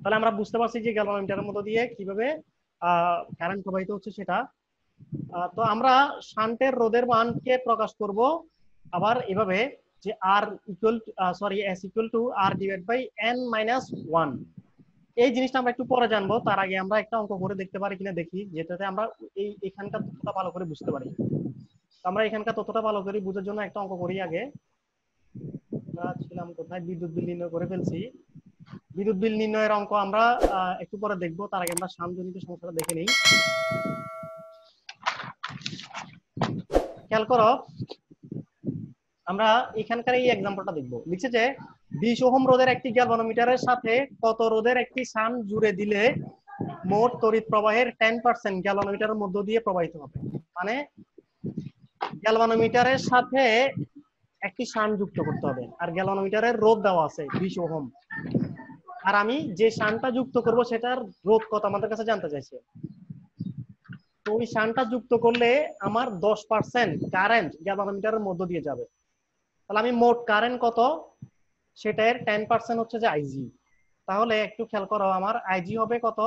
তাহলে আমরা বুঝতে পারছি যে গ্যালোমিটারের মধ্য দিয়ে কীভাবে কারেন্ট প্রবাহিত হচ্ছে সেটা। তো আমরা শান্টের রোদের মানকে প্রকাশ করব। আবার এভাবে যে R equal sorry S equal to R divide by N minus one এই জিনিসটা আমরা একটু পরে জানব। তার আগে আমরা একটা অঙ্ক করে দেখতে পারি কিনা দেখি, যেটাতে আমরা এই, এখানকার ভালো করে বুঝতে পারি। আমরা এখানকার তথ্যটা ভালো করে বুঝার জন্য একটা অঙ্ক করি আগে। ছিলাম কোথায়? বিদ্যুৎ বিল নির্ণয় করে ফেলছি। বিদ্যুৎ বিল নির্ণয়ের অঙ্ক আমরা একটু পরে দেখব। তার আগে আমরা সামজনিত সমস্যাটা দেখে নিই। খেয়াল করো, আমরা এখানকার এই এক্সাম্পলটা দেখব। লিখছে যে, বিশ ওহম রোধের একটি গ্যালভানোমিটারের সাথে কত রোধের একটি সান জুড়ে দিলে মোট তড়িৎ প্রবাহের টেন পার্সেন্ট গ্যালভানোমিটারের মধ্য দিয়ে প্রবাহিত হবে? মানে গ্যালভানোমিটারের সাথে একটি শান যুক্ত করতে হবে। আর গ্যালভানোমিটারের রোধ দেওয়া আছে, বিশ ওহম। আর আমি যে শানটা যুক্ত করব সেটার রোধ কত আমাদের কাছে জানতে চাইছে। তো ওই শানটা যুক্ত করলে আমার দশ পার্সেন্ট কারেন্ট গ্যালভানোমিটারের মধ্য দিয়ে যাবে। তাহলে আমি মোট কারেন্ট কত? সেটার টেন পার্সেন্ট হচ্ছে যে আইজি তাহলে একটু খেয়াল করো, আমার আইজি হবে কত?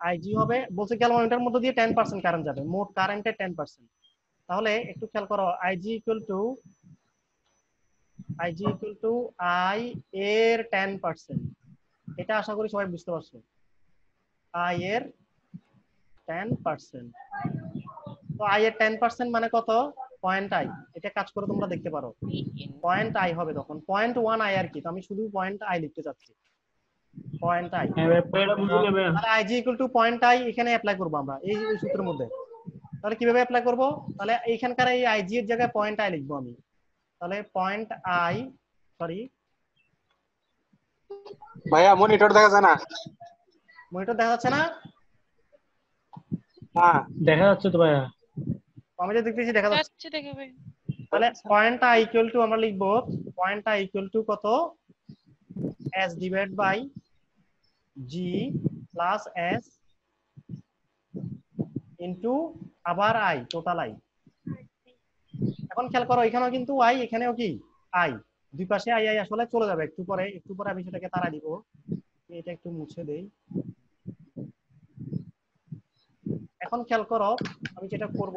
আইজি হবে, বলছে গ্যালভানোমিটারের মধ্য দিয়ে টেন পার্সেন্ট কারেন্ট যাবে, মোট কারেন্টের টেন পার্সেন্ট। তাহলে একটু খেয়াল করো I G equal to I G equal to I এর টেন পার্সেন্ট এটা আশা করি সবাই বুঝতে পারছ। আই এর টেন পার্সেন্ট তো আই এর টেন পার্সেন্ট মানে কত? পয়েন্ট আই এটা কাজ করে তোমরা দেখতে পারো। পয়েন্ট আই হবে তখন। পয়েন্ট ওয়ান আই আর কি। তো আমি শুধু পয়েন্ট আই লিখতে চাচ্ছি। Point I I G equal to point I এখানে অ্যাপ্লাই করব আমরা এই সূত্রের মধ্যে। তাহলে কীভাবে অ্যাপ্লাই করব? তাহলে এইখানকার এই আইজি এর জায়গায় পয়েন্ট আই লিখব আমি। তাহলে পয়েন্ট আই সরি ভাইয়া মনিটর দেখা যায় না? মনিটর দেখা যাচ্ছে না? হ্যাঁ। দেখা যাচ্ছে তো ভাইয়া। আমি যে দেখতেছি দেখা যাচ্ছে। যাচ্ছে দেখাবে তাহলে পয়েন্ট আই ইকুয়াল টু আমরা লিখব পয়েন্ট আই ইকুয়াল টু কত? S divide by G plus S into আবার আই টোটাল আই এখন খেয়াল করো, এখানেও কিন্তু আই এখানেও কি? আই দুই পাশে আই আই আসলে চলে যাবে। একটু পরে একটু পরে আমি সেটাকে তারা দিব। এটা একটু মুছে দেই। এখন খেয়াল করো, আমি যেটা করব,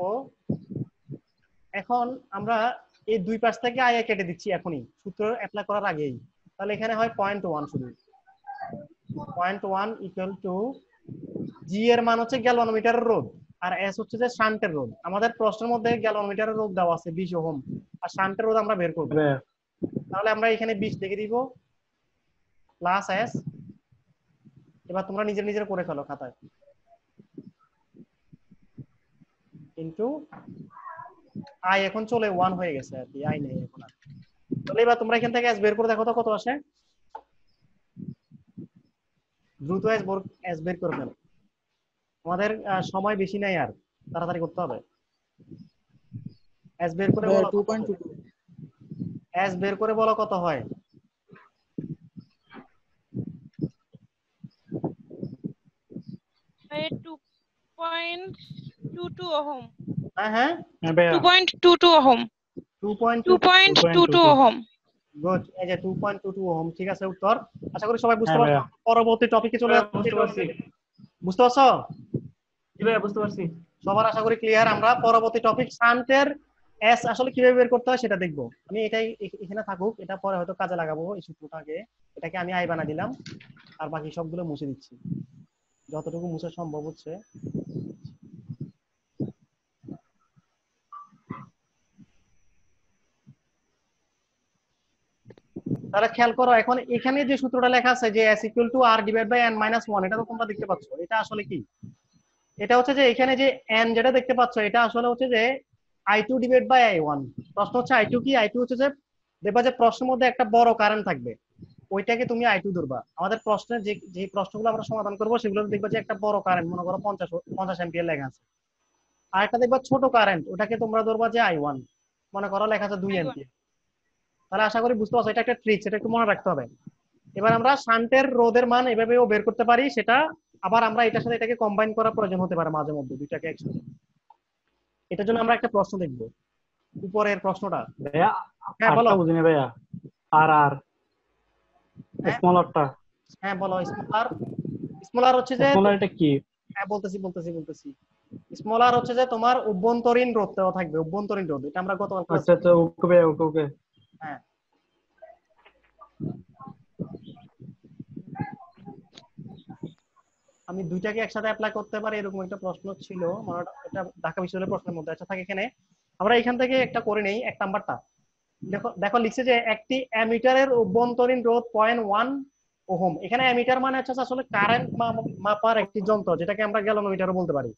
এখন আমরা এই দুই পাশ থেকে আই আই কেটে দিচ্ছি এখনই। সূত্র অ্যাপ্লাই করার আগেই। তাহলে এখানে হয় পয়েন্ট ওয়ান শুধু। Point one equal to G এর মান হচ্ছে গ্যালভানোমিটারের রোধ। আর এস হচ্ছে যে শান্টের রোধ। আমাদের প্রশ্নের মধ্যে গ্যালভানোমিটারের রোধ দেওয়া আছে বিশ ওহম। আর শান্টের রোধ আমরা বের করব। তাহলে আমরা এখানে বিশ লিখে দিব। প্লাস এস এবার তোমরা নিজের নিজের করে ফেলো খাতায়। কিন্তু আই এখন চলে ওয়ান হয়ে গেছে আর কি আই নেই এখন আর। তাহলে এবার তোমরা এখান থেকে এস বের করে দেখো তো কত আসে। দ্রুত এস বের করে ফেলো। আমাদের আহ, সময় বেশি নাই আর তাড়াতাড়ি করতে হবে। এস বের করে বলো টু পয়েন্ট টু এস বের করে বলো কত হয়। Two point two two ohm. হ্যাঁ হ্যাঁ। হ্যাঁ ভাইয়া। Two point two two ohm. Two point two point two two 2.22 ohm. Good এই যে two point two two ohm ঠিক আছে উত্তর। আশা করি সবাই বুঝতে হ্যাঁ পারছ। পরবর্তী টপিকে চলে হ্যাঁ, যাচ্ছি। বুঝতে পারছি। জি ভাইয়া বুঝতে পারছি? সবার আশা করি ক্লিয়ার আমরা পরবর্তী টপিক এস আসলে কীভাবে বের করতে হয় সেটা দেখব। আমি এটাই এখানে থাকুক, এটা পরে হয়তো কাজে লাগাবো এই সূত্রটাকে এটাকে আমি আই বানা দিলাম, আর বাকি সবগুলো মুছে দিচ্ছি। যতটুকু মুছে সম্ভব হচ্ছে। তাহলে খেয়াল করো, এখন এখানে যে সূত্রটা লেখা আছে যে S equal to R divide by N minus এটা তো তোমরা দেখতে পাচ্ছ। এটা আসলে কি? এটা হচ্ছে যে এখানে যে এন যেটা দেখতে পাচ্ছ এটা আসলে হচ্ছে যে I two divide by I one প্রশ্ন হচ্ছে আই টু কি? আই টু হচ্ছে যে দেখবা যে প্রশ্নের মধ্যে একটা বড় কারেন্ট থাকবে। ওইটাকে তুমি আই টু ধরবা। আমাদের প্রশ্নের যে যে প্রশ্নগুলো আমরা সমাধান করব সেগুলো দেখবা যে একটা বড় কারেন্ট মনে করো পঞ্চাশ পঞ্চাশ এম্পিয়ার লেখা আছে। আর একটা দেখবা ছোট কারেন্ট ওটাকে তোমরা ধরবা যে আই ওয়ান মনে করো লেখা আছে দুই I1 এম্পিয়ার তাহলে আশা করি বুঝতে পারছ এটা একটা ট্রিক্স এটা একটু মনে রাখতে হবে। এবার আমরা শান্তের রোধের মান এভাবেও বের করতে পারি সেটা আবার আমরা এটার সাথে এটাকে কম্বাইন করার প্রয়োজন হতে পারে মাঝে মধ্যে দুইটাকে একসাথে। এটার জন্য আমরা একটা প্রশ্ন দেখব। উপরের প্রশ্নটা। ভাইয়া হ্যাঁ বলো। আরটা বুঝিনি ভাইয়া? আর আর। হ্যাঁ? স্মলারটা হ্যাঁ বলো। স্মলার স্মলার হচ্ছে যে স্মলার এটা কি? হ্যাঁ বলতেছি বলতেছি বলতেছি। স্মলার হচ্ছে যে তোমার অভ্যন্তরীণ রোধ থাকবে অভ্যন্তরীণ রোধ। এটা আমরা গতকাল আচ্ছা আচ্ছা ওকে ওকে ওকে। হ্যাঁ। আমি দুইটাকে একসাথে অ্যাপ্লাই করতে পারি, এরকম একটা প্রশ্ন ছিল। আমার এটা ঢাকা বিশ্ববিদ্যালয়ের প্রশ্নের মধ্যে আচ্ছা থাকে, এখানে আমরা এখান থেকে একটা করে নেই, এক নাম্বারটা। দেখো দেখো, লিখছে যে একটি অ্যামিটারের অভ্যন্তরীণ রোধ পয়েন্ট ওয়ান ওহম। এখানে অ্যামিটার মানে হচ্ছে আসলে কারেন্ট মাপার একটি যন্ত্র, যেটাকে আমরা গ্যালোনোমিটারও বলতে পারি।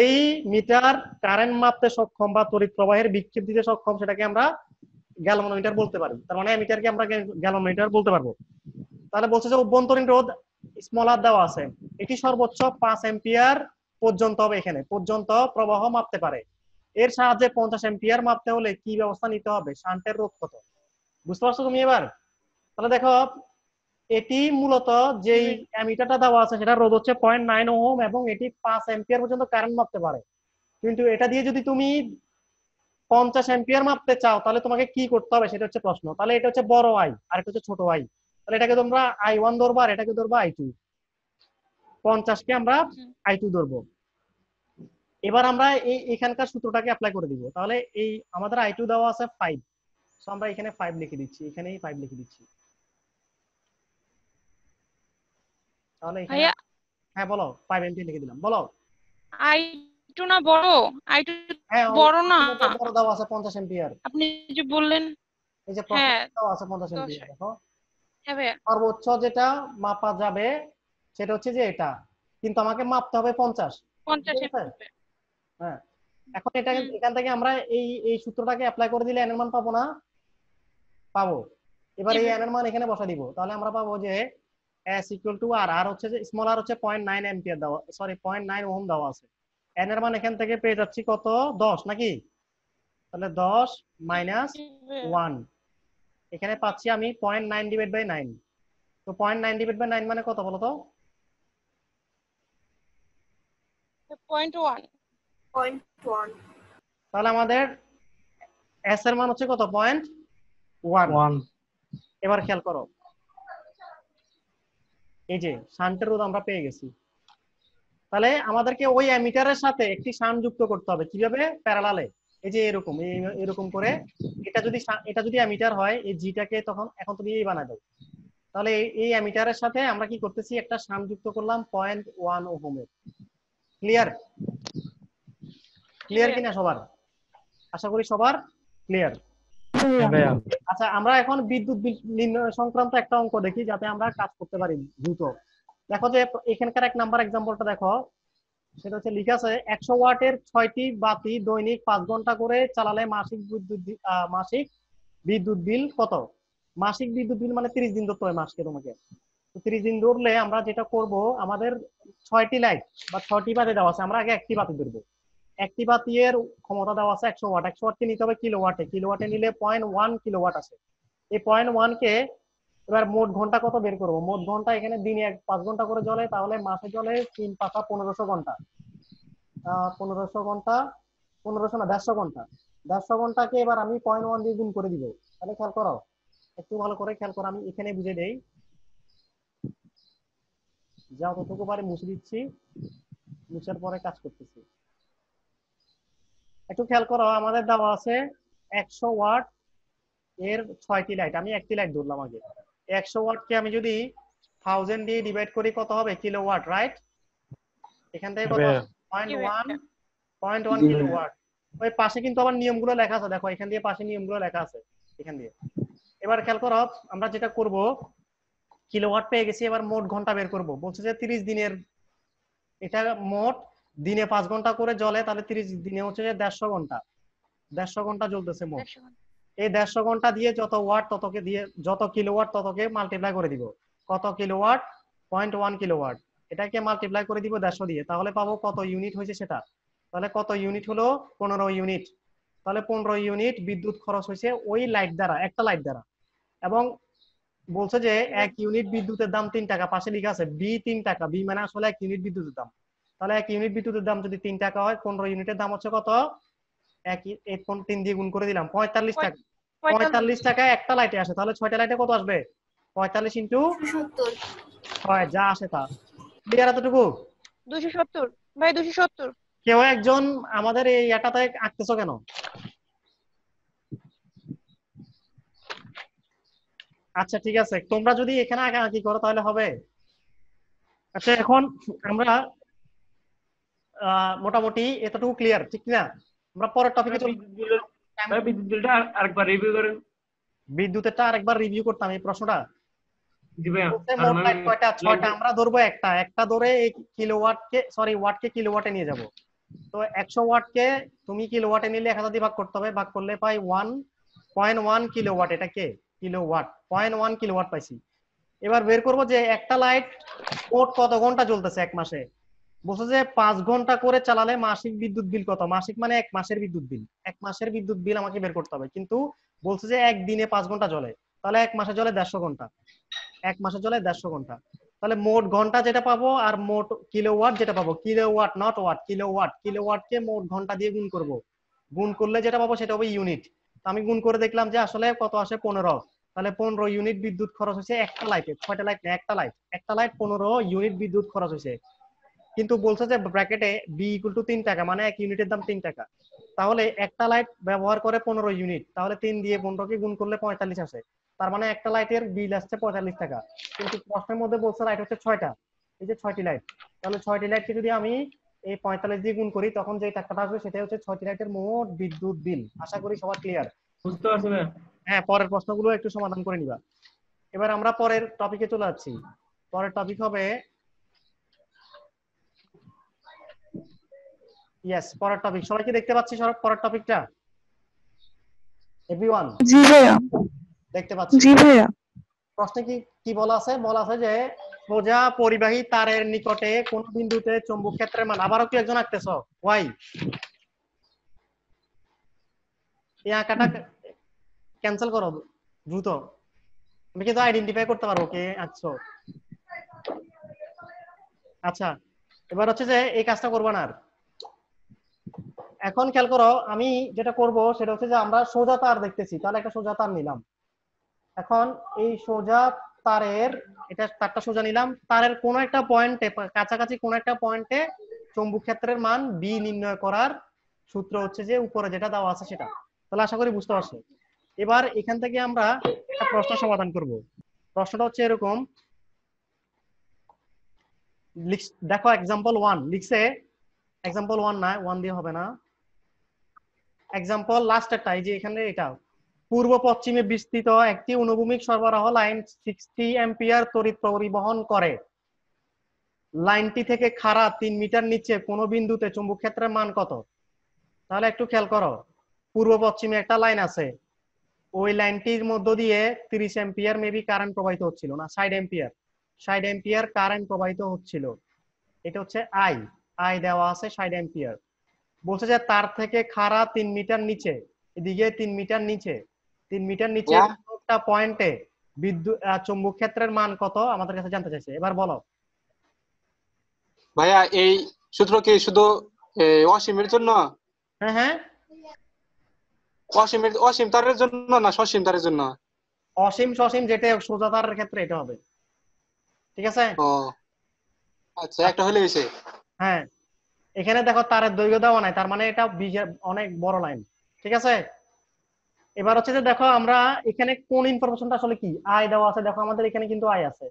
এই মিটার কারেন্ট মাপতে সক্ষম বা তড়িৎ প্রবাহের বিক্ষেপ দিতে সক্ষম, সেটাকে আমরা গ্যালোনোমিটার বলতে পারি। তার মানে অ্যামিটারকে আমরা গ্যালোনোমিটার বলতে পারব। তাহলে বলছে যে অভ্যন্তরীণ রোধ স্মলার দেওয়া আছে। এটি সর্বোচ্চ পাঁচ এম্পিয়ার পর্যন্ত হবে এখানে। পর্যন্ত প্রবাহ মাপতে পারে। এর সাহায্যে পঞ্চাশ এম্পিয়ার মাপতে হলে কি ব্যবস্থা নিতে হবে? শান্টের রোধ কত? বুঝতে পারছ তুমি এবার? তাহলে দেখো, এটি মূলত যেই অ্যামিটারটা দেওয়া আছে, সেটা রোধ হচ্ছে পয়েন্ট নাইন ওহম এবং এটি পাঁচ এম্পিয়ার পর্যন্ত কারেন্ট মাপতে পারে। কিন্তু এটা দিয়ে যদি তুমি পঞ্চাশ এম্পিয়ার মাপতে চাও, তাহলে তোমাকে কি করতে হবে? সেটা হচ্ছে প্রশ্ন। তাহলে এটা হচ্ছে বড় আই আর এটা হচ্ছে ছোট আই তাহলে এটাকে তোমরা আই ওয়ান ধরবা আর এটাকে ধরবা আই টু। পঞ্চাশকে আমরা আই টু ধরবো। এবার আমরা এই এখানকার সূত্রটাকে অ্যাপ্লাই করে দিব। তাহলে এই আমাদের আই টু দেওয়া আছে ফাইভ তো আমরা এখানে ফাইভ লিখে দিচ্ছি এখানেই ফাইভ লিখে দিচ্ছি। তাহলে এখানে হ্যাঁ বলো ফাইভ এমপি লিখে দিলাম বলো। আই টু না বড়? আই টু হ্যাঁ বড় না? বড় দেওয়া আছে পঞ্চাশ এম্পিয়ার আপনি যে বললেন এই যে হ্যাঁ, দেওয়া আছে পঞ্চাশ। এম্পিয়ার দেখো। সর্বোচ্চ যেটা মাপা যাবে সেটা হচ্ছে যে এটা। কিন্তু আমাকে মাপতে হবে পঞ্চাশ। হ্যাঁ। এখন এটা এখান থেকে আমরা এই এই সূত্রটাকে অ্যাপ্লাই করে দিলে এন এর মান পাবো না? পাবো। এবার এই ভাই। এন এর মান এখানে বসা দিব। তাহলে আমরা পাবো যে S equal to R R হচ্ছে যে স্মল আর হচ্ছে পয়েন্ট নাইন এম্পিয়ার দেওয়া সরি পয়েন্ট নাইন ওহম দেওয়া আছে। এন এর মান এখান থেকে পেয়ে যাচ্ছি কত? দশ নাকি? তাহলে দশ মাইনাস ওয়ান এখানে পাচ্ছি আমি point nine divide by nine তো point nine divide by nine মানে কত বলো তো? তাহলে আমাদের এস এর মান হচ্ছে কত? পয়েন্ট ওয়ান ওয়ান এবার খেয়াল করো। এই যে শান্টের রোধ আমরা পেয়ে গেছি। তাহলে আমাদেরকে ওই অ্যামিটারের সাথে একটি শান যুক্ত করতে হবে। কীভাবে? প্যারালালে এই যে এরকম এরকম করে এটা যদি এটা যদি অ্যামিটার হয় এই জিটাকে তখন এখন তুমি এই বানাই দাও। তাহলে এই- অ্যামিটারের সাথে আমরা কি করতেছি একটা শান যুক্ত করলাম পয়েন্ট ওয়ান ওহমের ক্লিয়ার ক্লিয়ার কিনা সবার? আশা করি সবার ক্লিয়ার হ্যাঁ আচ্ছা আমরা এখন বিদ্যুৎ বিল সংক্রান্ত একটা অঙ্ক দেখি যাতে আমরা কাজ করতে পারি দ্রুত। দেখো যে এখানকার এক নাম্বার এক্সাম্পলটা দেখো। সেটা হচ্ছে লিখা আছে, একশো ওয়াটের ছয়টি বাতি দৈনিক পাঁচ ঘণ্টা করে চালালে মাসিক বিদ্যুৎ মাসিক বিদ্যুৎ বিল কত? মাসিক বিদ্যুৎ বিল মানে তিরিশ দিন ধরতে হয় মাসকে তোমাকে। তিরিশ দিন ধরলে আমরা যেটা করব, আমাদের ছয়টি লাইট বা ছয়টি বাতি দেওয়া আছে, আমরা আগে একটি বাতি ধরবো। একটি বাতির ক্ষমতা দেওয়া আছে একশো ওয়াট, একশো ওয়াটকে নিতে হবে কিলো ওয়াটে কিলো ওয়াটে নিলে পয়েন্ট ওয়ান কিলো ওয়াট আছে। এই পয়েন্ট ওয়ান কে এবার মোট ঘণ্টা কত বের করব? মোট ঘণ্টা এখানে দিনে এক পাঁচ ঘণ্টা করে জলে তাহলে মাসে জলে তিন পাতা পনেরোশো ঘণ্টা। পনেরোশো ঘণ্টা, পনেরোশো না, দেড়শো ঘণ্টা। দেড়শো ঘন্টাকে এবার আমি পয়েন্ট ওয়ান দিয়ে গুণ করে দিব। তাহলে খেয়াল করো, একটু ভালো করে খেয়াল করো, আমি এখানে বুঝে দেই। যা যতটুকু পারে মুছে দিচ্ছি, মুছার পরে কাজ করতেছি। একটু খেয়াল করো, আমাদের দেওয়া আছে একশো ওয়াট এর ছয়টি লাইট আমি একটি লাইট ধরলাম আগে। একশো ওয়াটকে আমি যদি থাউজেন্ড দিয়ে ডিভাইড করি কত হবে? কিলো ওয়াট রাইট এখান থেকে কত। Point one point one kilowatt ওই পাশে কিন্তু আবার নিয়মগুলো লেখা আছে। দেখো এখান দিয়ে পাশে নিয়মগুলো লেখা আছে। এখান দিয়ে। এবার খেয়াল করো আমরা যেটা করব কিলোওয়াট পেয়ে গেছি এবার মোট ঘণ্টা বের করব। বলছে যে তিরিশ দিনের এটা মোট দিনে পাঁচ ঘণ্টা করে জ্বলে তাহলে তিরিশ দিনে হচ্ছে যে দেড়শো ঘণ্টা। দেড়শো ঘণ্টা জ্বলতেছে মোট। এই দেড়শো ঘণ্টা দিয়ে যত ওয়াট ততকে দিয়ে যত কিলোওয়াট ততকে মাল্টিপ্লাই করে দিব। কত কিলোওয়াট? Point one kilowatt. এটাকে মাল্টিপ্লাই করে দিব দেড়শো দিয়ে। তাহলে পাবো কত ইউনিট হয়েছে সেটা? তাহলে কত ইউনিট হলো? পনেরো ইউনিট তাহলে পনেরো ইউনিট বিদ্যুৎ খরচ হয়েছে ওই লাইট দ্বারা, একটা লাইট দ্বারা। এবং বলছে যে এক ইউনিট বিদ্যুতের দাম তিন টাকা। পাশে লেখা আছে বি তিন টাকা। বি মানে আসলে এক ইউনিট বিদ্যুতের দাম। তাহলে এক ইউনিট বিদ্যুতের দাম যদি তিন টাকা হয়, পনেরো ইউনিটের দাম হচ্ছে কত? এক তিন দিয়ে গুণ করে দিলাম, পঁয়তাল্লিশ টাকা। পঁয়তাল্লিশ টাকায় একটা লাইটে আসে। তাহলে ছয়টা লাইটে কত আসবে? পঁয়তাল্লিশ ইন্টু ছয় যা আসে তা। ক্লিয়ার এতটুকু? দুশো সত্তর। ভাই দুশো সত্তর। কেউ একজন আমাদের এই এটাতে আঁকতেছো কেন? আচ্ছা ঠিক আছে। তোমরা যদি এখানে আঁকাআঁকি করো তাহলে হবে। আচ্ছা এখন আমরা আহ, মোটামুটি এতটুকু ক্লিয়ার ঠিক না আমরা পরের টপিকে চল বিদ্যুৎ বিলের- ভাই বিদ্যুৎ বিলটা আর- আরেকবার রিভিউ করেন। বিদ্যুতেরটা আরেকবার রিভিউ করতাম এই প্রশ্নটা। লাইট কয়টা? ছয়টা আমরা ধরবো একটা। একটা ধরে এই কিলোওয়াট কে সরি ওয়াট কে কিলোওয়াটে নিয়ে যাব। তো একশো ওয়াট কে তুমি কিলোওয়াটে নিলে এক হাজার দিয়ে ভাগ করতে হবে। ভাগ করলে পাই ওয়ান পয়েন্ট ওয়ান কিলোওয়াট এটা কে? কিলোওয়াট পয়েন্ট ওয়ান কিলোওয়াট পাইছি। এবার বের করব যে একটা লাইট মোট কত ঘণ্টা জ্বলতেছে এক মাসে? বলছে যে পাঁচ ঘণ্টা করে চালালে মাসিক বিদ্যুৎ বিল কত? মাসিক মানে এক মাসের বিদ্যুৎ বিল। এক মাসের বিদ্যুৎ বিল আমাকে বের করতে হবে। কিন্তু বলছে যে একদিনে পাঁচ ঘণ্টা জ্বলে। তাহলে এক মাসে জ্বলে দেড়শো ঘণ্টা। এক মাসে চলে দেড়শো ঘণ্টা। তাহলে মোট ঘণ্টা যেটা পাবো আর মোট কিলো ওয়াট যেটা পাবো? Kilowatt not watt kilowatt. কিলোওয়াটকে মোট ঘণ্টা দিয়ে গুণ করব। গুণ করলে যেটা পাবো সেটা হবে ইউনিট। আমি গুণ করে দেখলাম যে আসলে কত আসে? পনেরো। তাহলে পনেরো ইউনিট বিদ্যুৎ খরচ হয়েছে একটা লাইটে। ছয়টা লাইট না, একটা লাইট। একটা লাইট পনেরো ইউনিট বিদ্যুৎ খরচ হয়েছে। কিন্তু বলছে যে ব্র্যাকেটে বি ইকুয়াল টু তিন টাকা মানে এক ইউনিটের দাম তিন টাকা। তাহলে একটা লাইট ব্যবহার করে পনেরো ইউনিট তাহলে তিন দিয়ে পনেরোকে গুণ করলে পঁয়তাল্লিশ আসে। তার মানে একটা লাইটের বিল আসছে পঁয়তাল্লিশ টাকা। কিন্তু প্রশ্নের মধ্যে বলছে লাইট হচ্ছে ছয়টা। এই যে ছয়টি লাইট তাহলে ছয়টি লাইটকে যদি আমি এই পঁয়তাল্লিশ দিয়ে গুণ করি তখন যে টাকাটা আসবে সেটা হচ্ছে ছয়টি লাইটের মোট বিদ্যুৎ বিল আশা করি সবার ক্লিয়ার বুঝতে পারছি হ্যাঁ পরের প্রশ্নগুলো একটু সমাধান করে নিবা। এবার আমরা পরের টপিকে চলে যাচ্ছি। পরের টপিক হবে ইয়েস পরের টপিক সবাই কি দেখতে পাচ্ছি সব পরের টপিকটা এভরিওয়ান জি ভাইয়া। দেখতে পাচ্ছি। জি ভাইয়া। প্রশ্নে কি কি বলা আছে? বলা আছে যে সোজা পরিবাহী তারের নিকটে কোন বিন্দুতে চুম্বক ক্ষেত্রের মান? আবারও কি একজন আঁকতেছ? ওয়াই এই আঁকাটা ক্যান্সেল করো দ্রুত। আমি কিন্তু আইডেন্টিফাই করতে পারব কে আঁকছো। আচ্ছা এবার হচ্ছে যে এই কাজটা করব না আর। এখন খেয়াল করো, আমি যেটা করব সেটা হচ্ছে যে আমরা সোজা তার দেখতেছি, তাহলে একটা সোজা তার নিলাম। এখন এই সোজা তারের, এটা তারটা সোজা নিলাম, তারের কোন একটা পয়েন্টে, কাছাকাছি কোন একটা পয়েন্টে চুম্বক ক্ষেত্রের মান বি নির্ণয় করার সূত্র হচ্ছে যে উপরে যেটা দেওয়া আছে সেটা। তাহলে আশা করি বুঝতে পারছ। এবার এখান থেকে আমরা একটা প্রশ্ন সমাধান করব। প্রশ্নটা হচ্ছে এরকম। দেখো এক্সাম্পল ওয়ান লিখছে এক্সাম্পল ওয়ান না ওয়ান দিয়ে হবে না। এক্সাম্পল লাস্ট একটা, এই যে এখানে এটা। পূর্ব পশ্চিমে বিস্তৃত একটি অনুভূমিক সরবরাহ লাইন সিক্সটি এম্পিয়ার তড়িৎ পরিবহন করে। লাইনটি থেকে খাড়া তিন মিটার নিচে কোনো বিন্দুতে চুম্বক ক্ষেত্রের মান কত? তাহলে একটু খেয়াল করো, পূর্ব পশ্চিমে একটা লাইন আছে। ওই লাইনটির মধ্য দিয়ে তিরিশ এম্পিয়ার মেবি কারেন্ট প্রবাহিত হচ্ছিল না, ষাট এম্পিয়ার ষাট এম্পিয়ার কারেন্ট প্রবাহিত হচ্ছিল। এটা হচ্ছে আই আই দেওয়া আছে ষাট এম্পিয়ার বলছে যে তার থেকে খাড়া তিন মিটার নিচে এদিকে তিন মিটার নিচে তিন মিটার নিচে একটা পয়েন্টে বিদ্যুৎ চুম্বক ক্ষেত্রের মান কত? আমাদের কাছে জানতে চাইছে। এবার বলো। ভাইয়া এই সূত্র কি শুধু অসীমের জন্য? হ্যাঁ হ্যাঁ। অসীমের অসীম তারের জন্য না সসীম তারের জন্য? অসীম সসীম যেটা সোজা তারের ক্ষেত্রে এটা হবে। ঠিক আছে? ও আচ্ছা একটা হলে হয়েছে। হ্যাঁ। এখানে দেখো তারের দৈর্ঘ্য দেওয়া নাই, তার মানে এটা অনেক বড় লাইন ঠিক আছে? এবার হচ্ছে যে দেখো আমরা এখানে কোন ইনফরমেশনটা আসলে কি? আই দেওয়া আছে, দেখো আমাদের এখানে কিন্তু আই আছে।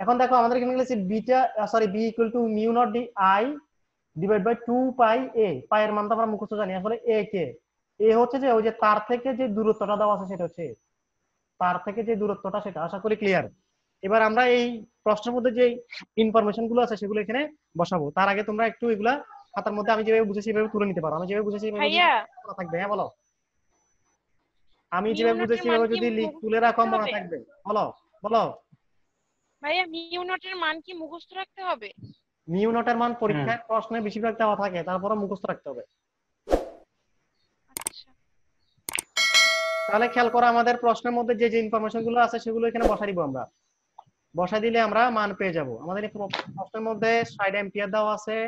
এখন দেখো আমাদের এখানে লিখেছি beta sorry B equal to mu naught D I divide by two pi A pi এর মান তো আমরা মুখস্থ জানি, আসলে এ কে? এ হচ্ছে যে ওই যে তার থেকে যে দূরত্বটা দেওয়া আছে সেটা হচ্ছে তার থেকে যে দূরত্বটা সেটা, আশা করি ক্লিয়ার এবার আমরা এই প্রশ্নের মধ্যে যে ইনফরমেশনগুলো আছে সেগুলো এখানে বসাবো। তার আগে তোমরা একটু এগুলা খাতার মধ্যে আমি যেভাবে বুঝেছি সেভাবে তুলে নিতে পারো। আমি যেভাবে বুঝেছি সেভাবে মনে থাকবে হ্যাঁ বলো। আমি যেভাবে বুঝেছি সেভাবে যদি লিখ তুলে রাখো মনে থাকবে। বলো বলো। ভাইয়া মিউ নটের মান কি মুখস্থ রাখতে হবে? মিউ নটের মান পরীক্ষায় প্রশ্নে বেশিরভাগ দেওয়া থাকে তারপরে মুখস্থ রাখতে হবে। আচ্ছা। তাহলে খেয়াল করো আমাদের প্রশ্নের মধ্যে যে যে ইনফরমেশনগুলো আছে সেগুলো এখানে বসাই দিব আমরা। বসাই দিলে আমরা মান পেয়ে যাব। আমাদের প্রশ্নের মধ্যে সাইড এম্পিয়ার দেওয়া আছে।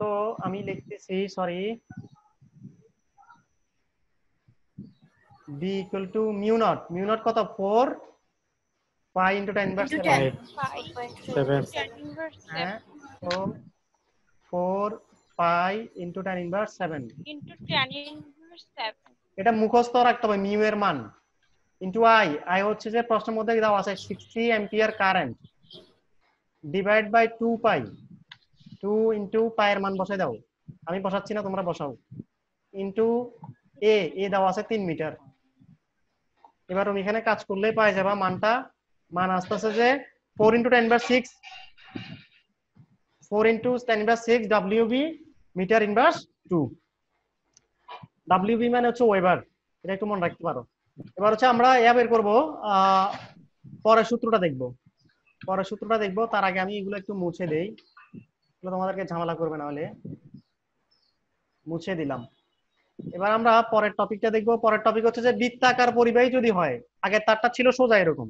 তো আমি লিখতেছি sorry B equal to mu naught mu naught কত? Four pi into ten inverse Into 10. Seven Tan inverse হ্যাঁ তো four pi into ten inverse seven into tan inverse seven. এটা মুখস্থ রাখতে হবে মিউ এর মান। ইন্টু আই আই হচ্ছে যে প্রশ্নের মধ্যে দেওয়া আছে sixty ampere current divide by two pi two into পায়ের মান বসাই দাও। আমি বসাচ্ছি না, তোমরা বসাও। ইন্টু এ এ দেওয়া আছে তিন মিটার। এবার তুমি এখানে কাজ করলেই পাই যাবা মানটা, মান আসতেছে যে four into ten by six four into ten by six W B meter inverse two W B মানে হচ্ছে ওয়েবার এটা একটু মনে রাখতে পারো। এবার হচ্ছে আমরা ইয়া বের করব পরের সূত্রটা দেখব। পরের সূত্রটা দেখব, তার আগে আমি এগুলো একটু মুছে দেই। এগুলো তোমাদেরকে ঝামেলা করবে না হলে। মুছে দিলাম। এবার আমরা পরের টপিকটা দেখব। পরের টপিক হচ্ছে যে বৃত্তাকার পরিবাহী যদি হয় আগের তারটা ছিল সোজা এরকম।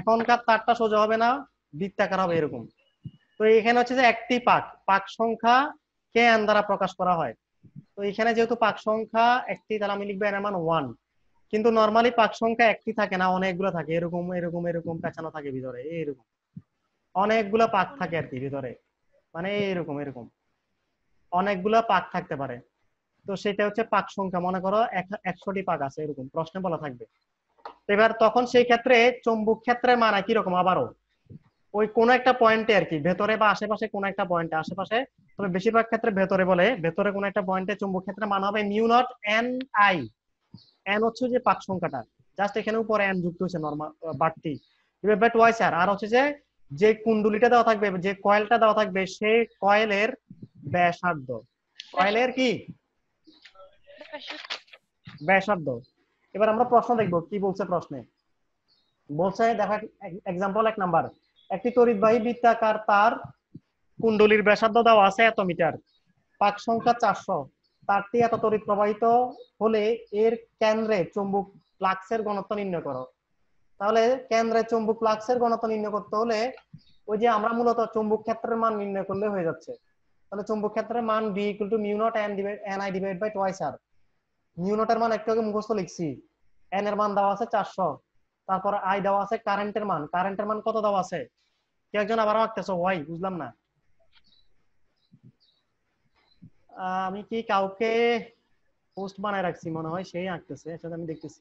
এখনকার তারটা সোজা হবে না, বৃত্তাকার হবে এরকম। তো এখানে হচ্ছে যে একটি পাক পাক সংখ্যা কে এন দ্বারা প্রকাশ করা হয়? তো এখানে যেহেতু পাক সংখ্যা একটি, তাহলে আমি লিখব এর মান ওয়ান কিন্তু নর্মালি পাক সংখ্যা একটি থাকে না, অনেকগুলো থাকে, এরকম এরকম এরকম পেঁচানো থাকে ভিতরে এরকম অনেকগুলো পাক থাকে আর কি ভিতরে মানে এরকম এরকম। অনেকগুলো পাক থাকতে পারে। তো সেটা হচ্ছে পাক সংখ্যা, মনে করো একশোটি পাক আছে, এরকম, প্রশ্নে বলা থাকবে। এবার তখন সেই ক্ষেত্রে চুম্বক ক্ষেত্রের মান একই রকম, আবারও। ওই কোন একটা পয়েন্টে আর কি, ভেতরে বা আশেপাশে কোন একটা পয়েন্টে, আশেপাশে, তবে বেশিরভাগ ক্ষেত্রে ভেতরে বলে, ভেতরে কোন একটা পয়েন্টে চুম্বক ক্ষেত্রে মান হবে mu naught N I. N হচ্ছে যে পাক সংখ্যাটা। জাস্ট এখানে উপরে এন যুক্ত হয়েছে নর্মাল বাড়তি বাট ওয়াই স্যার আর হচ্ছে যে যে কুণ্ডলিটা দেওয়া থাকবে, যে কয়েলটা দেওয়া থাকবে সেই কয়েলের ব্যাসার্ধ। কয়েলের কি? ব্যাসার্ধ। এবার আমরা প্রশ্ন দেখব, কি বলছে প্রশ্নে? বলছে, দেখা এক্সাম্পল এক নাম্বার। একটি তড়িৎবাহী বৃত্তাকার তার কুণ্ডলীর ব্যাসার্ধ দেওয়া আছে এত মিটার। পাক সংখ্যা চারশো। তারটি এত তড়িৎ প্রবাহিত হলে এর কেন্দ্রে চুম্বক ফ্লাক্সের ঘনত্ব নির্ণয় করো। তাহলে কেন্দ্রে চুম্বক ফ্লাক্সের ঘনত্ব নির্ণয় করতে হলে ওই যে আমরা মূলত চুম্বক ক্ষেত্রের মান নির্ণয় করলে হয়ে যাচ্ছে। তাহলে চুম্বক ক্ষেত্রের মান B equal to mu naught N divide N I divide by twice R mu নটের মান একটু আগে মুখস্থ লিখছি। এন এর মান দেওয়া আছে চারশো। তারপর আই দেওয়া আছে কারেন্টের মান। কারেন্টের মান কত দেওয়া আছে? কে একজন আবারও আঁকতেছো, ওয়াই, বুঝলাম না। আমি কি কাউকে পোস্ট বানায় রাখছি মনে হয়? সেই আঁকতেছে সেটা আমি দেখতেছি।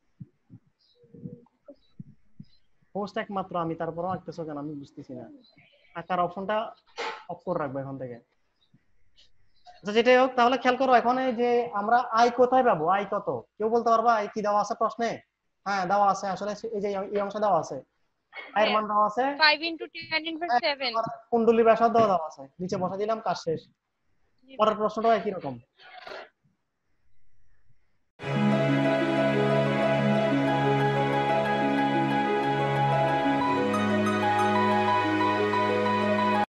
পোস্ট একমাত্র আমি তারপরও আঁকতেছো কেন? আমি বুঝতেছি না। আঁকার অপশনটা অফ করে রাখব এখন থেকে। আচ্ছা যেটাই হোক তাহলে খেয়াল করো এখন যে আমরা আই কোথায় পাবো? আই কত? কেউ বলতে পারবা আই কি দেওয়া আছে প্রশ্নে? হ্যাঁ দেওয়া আছে আসলে এই যে এই অংশে দেওয়া আছে। আয়ের মান দেওয়া আছে। Five into tan inverse seven. কুণ্ডলী ব্যাসার্ধ দেওয়া আছে। নিচে বসা দিলাম কাজ শেষ। পরের প্রশ্নটাও একই রকম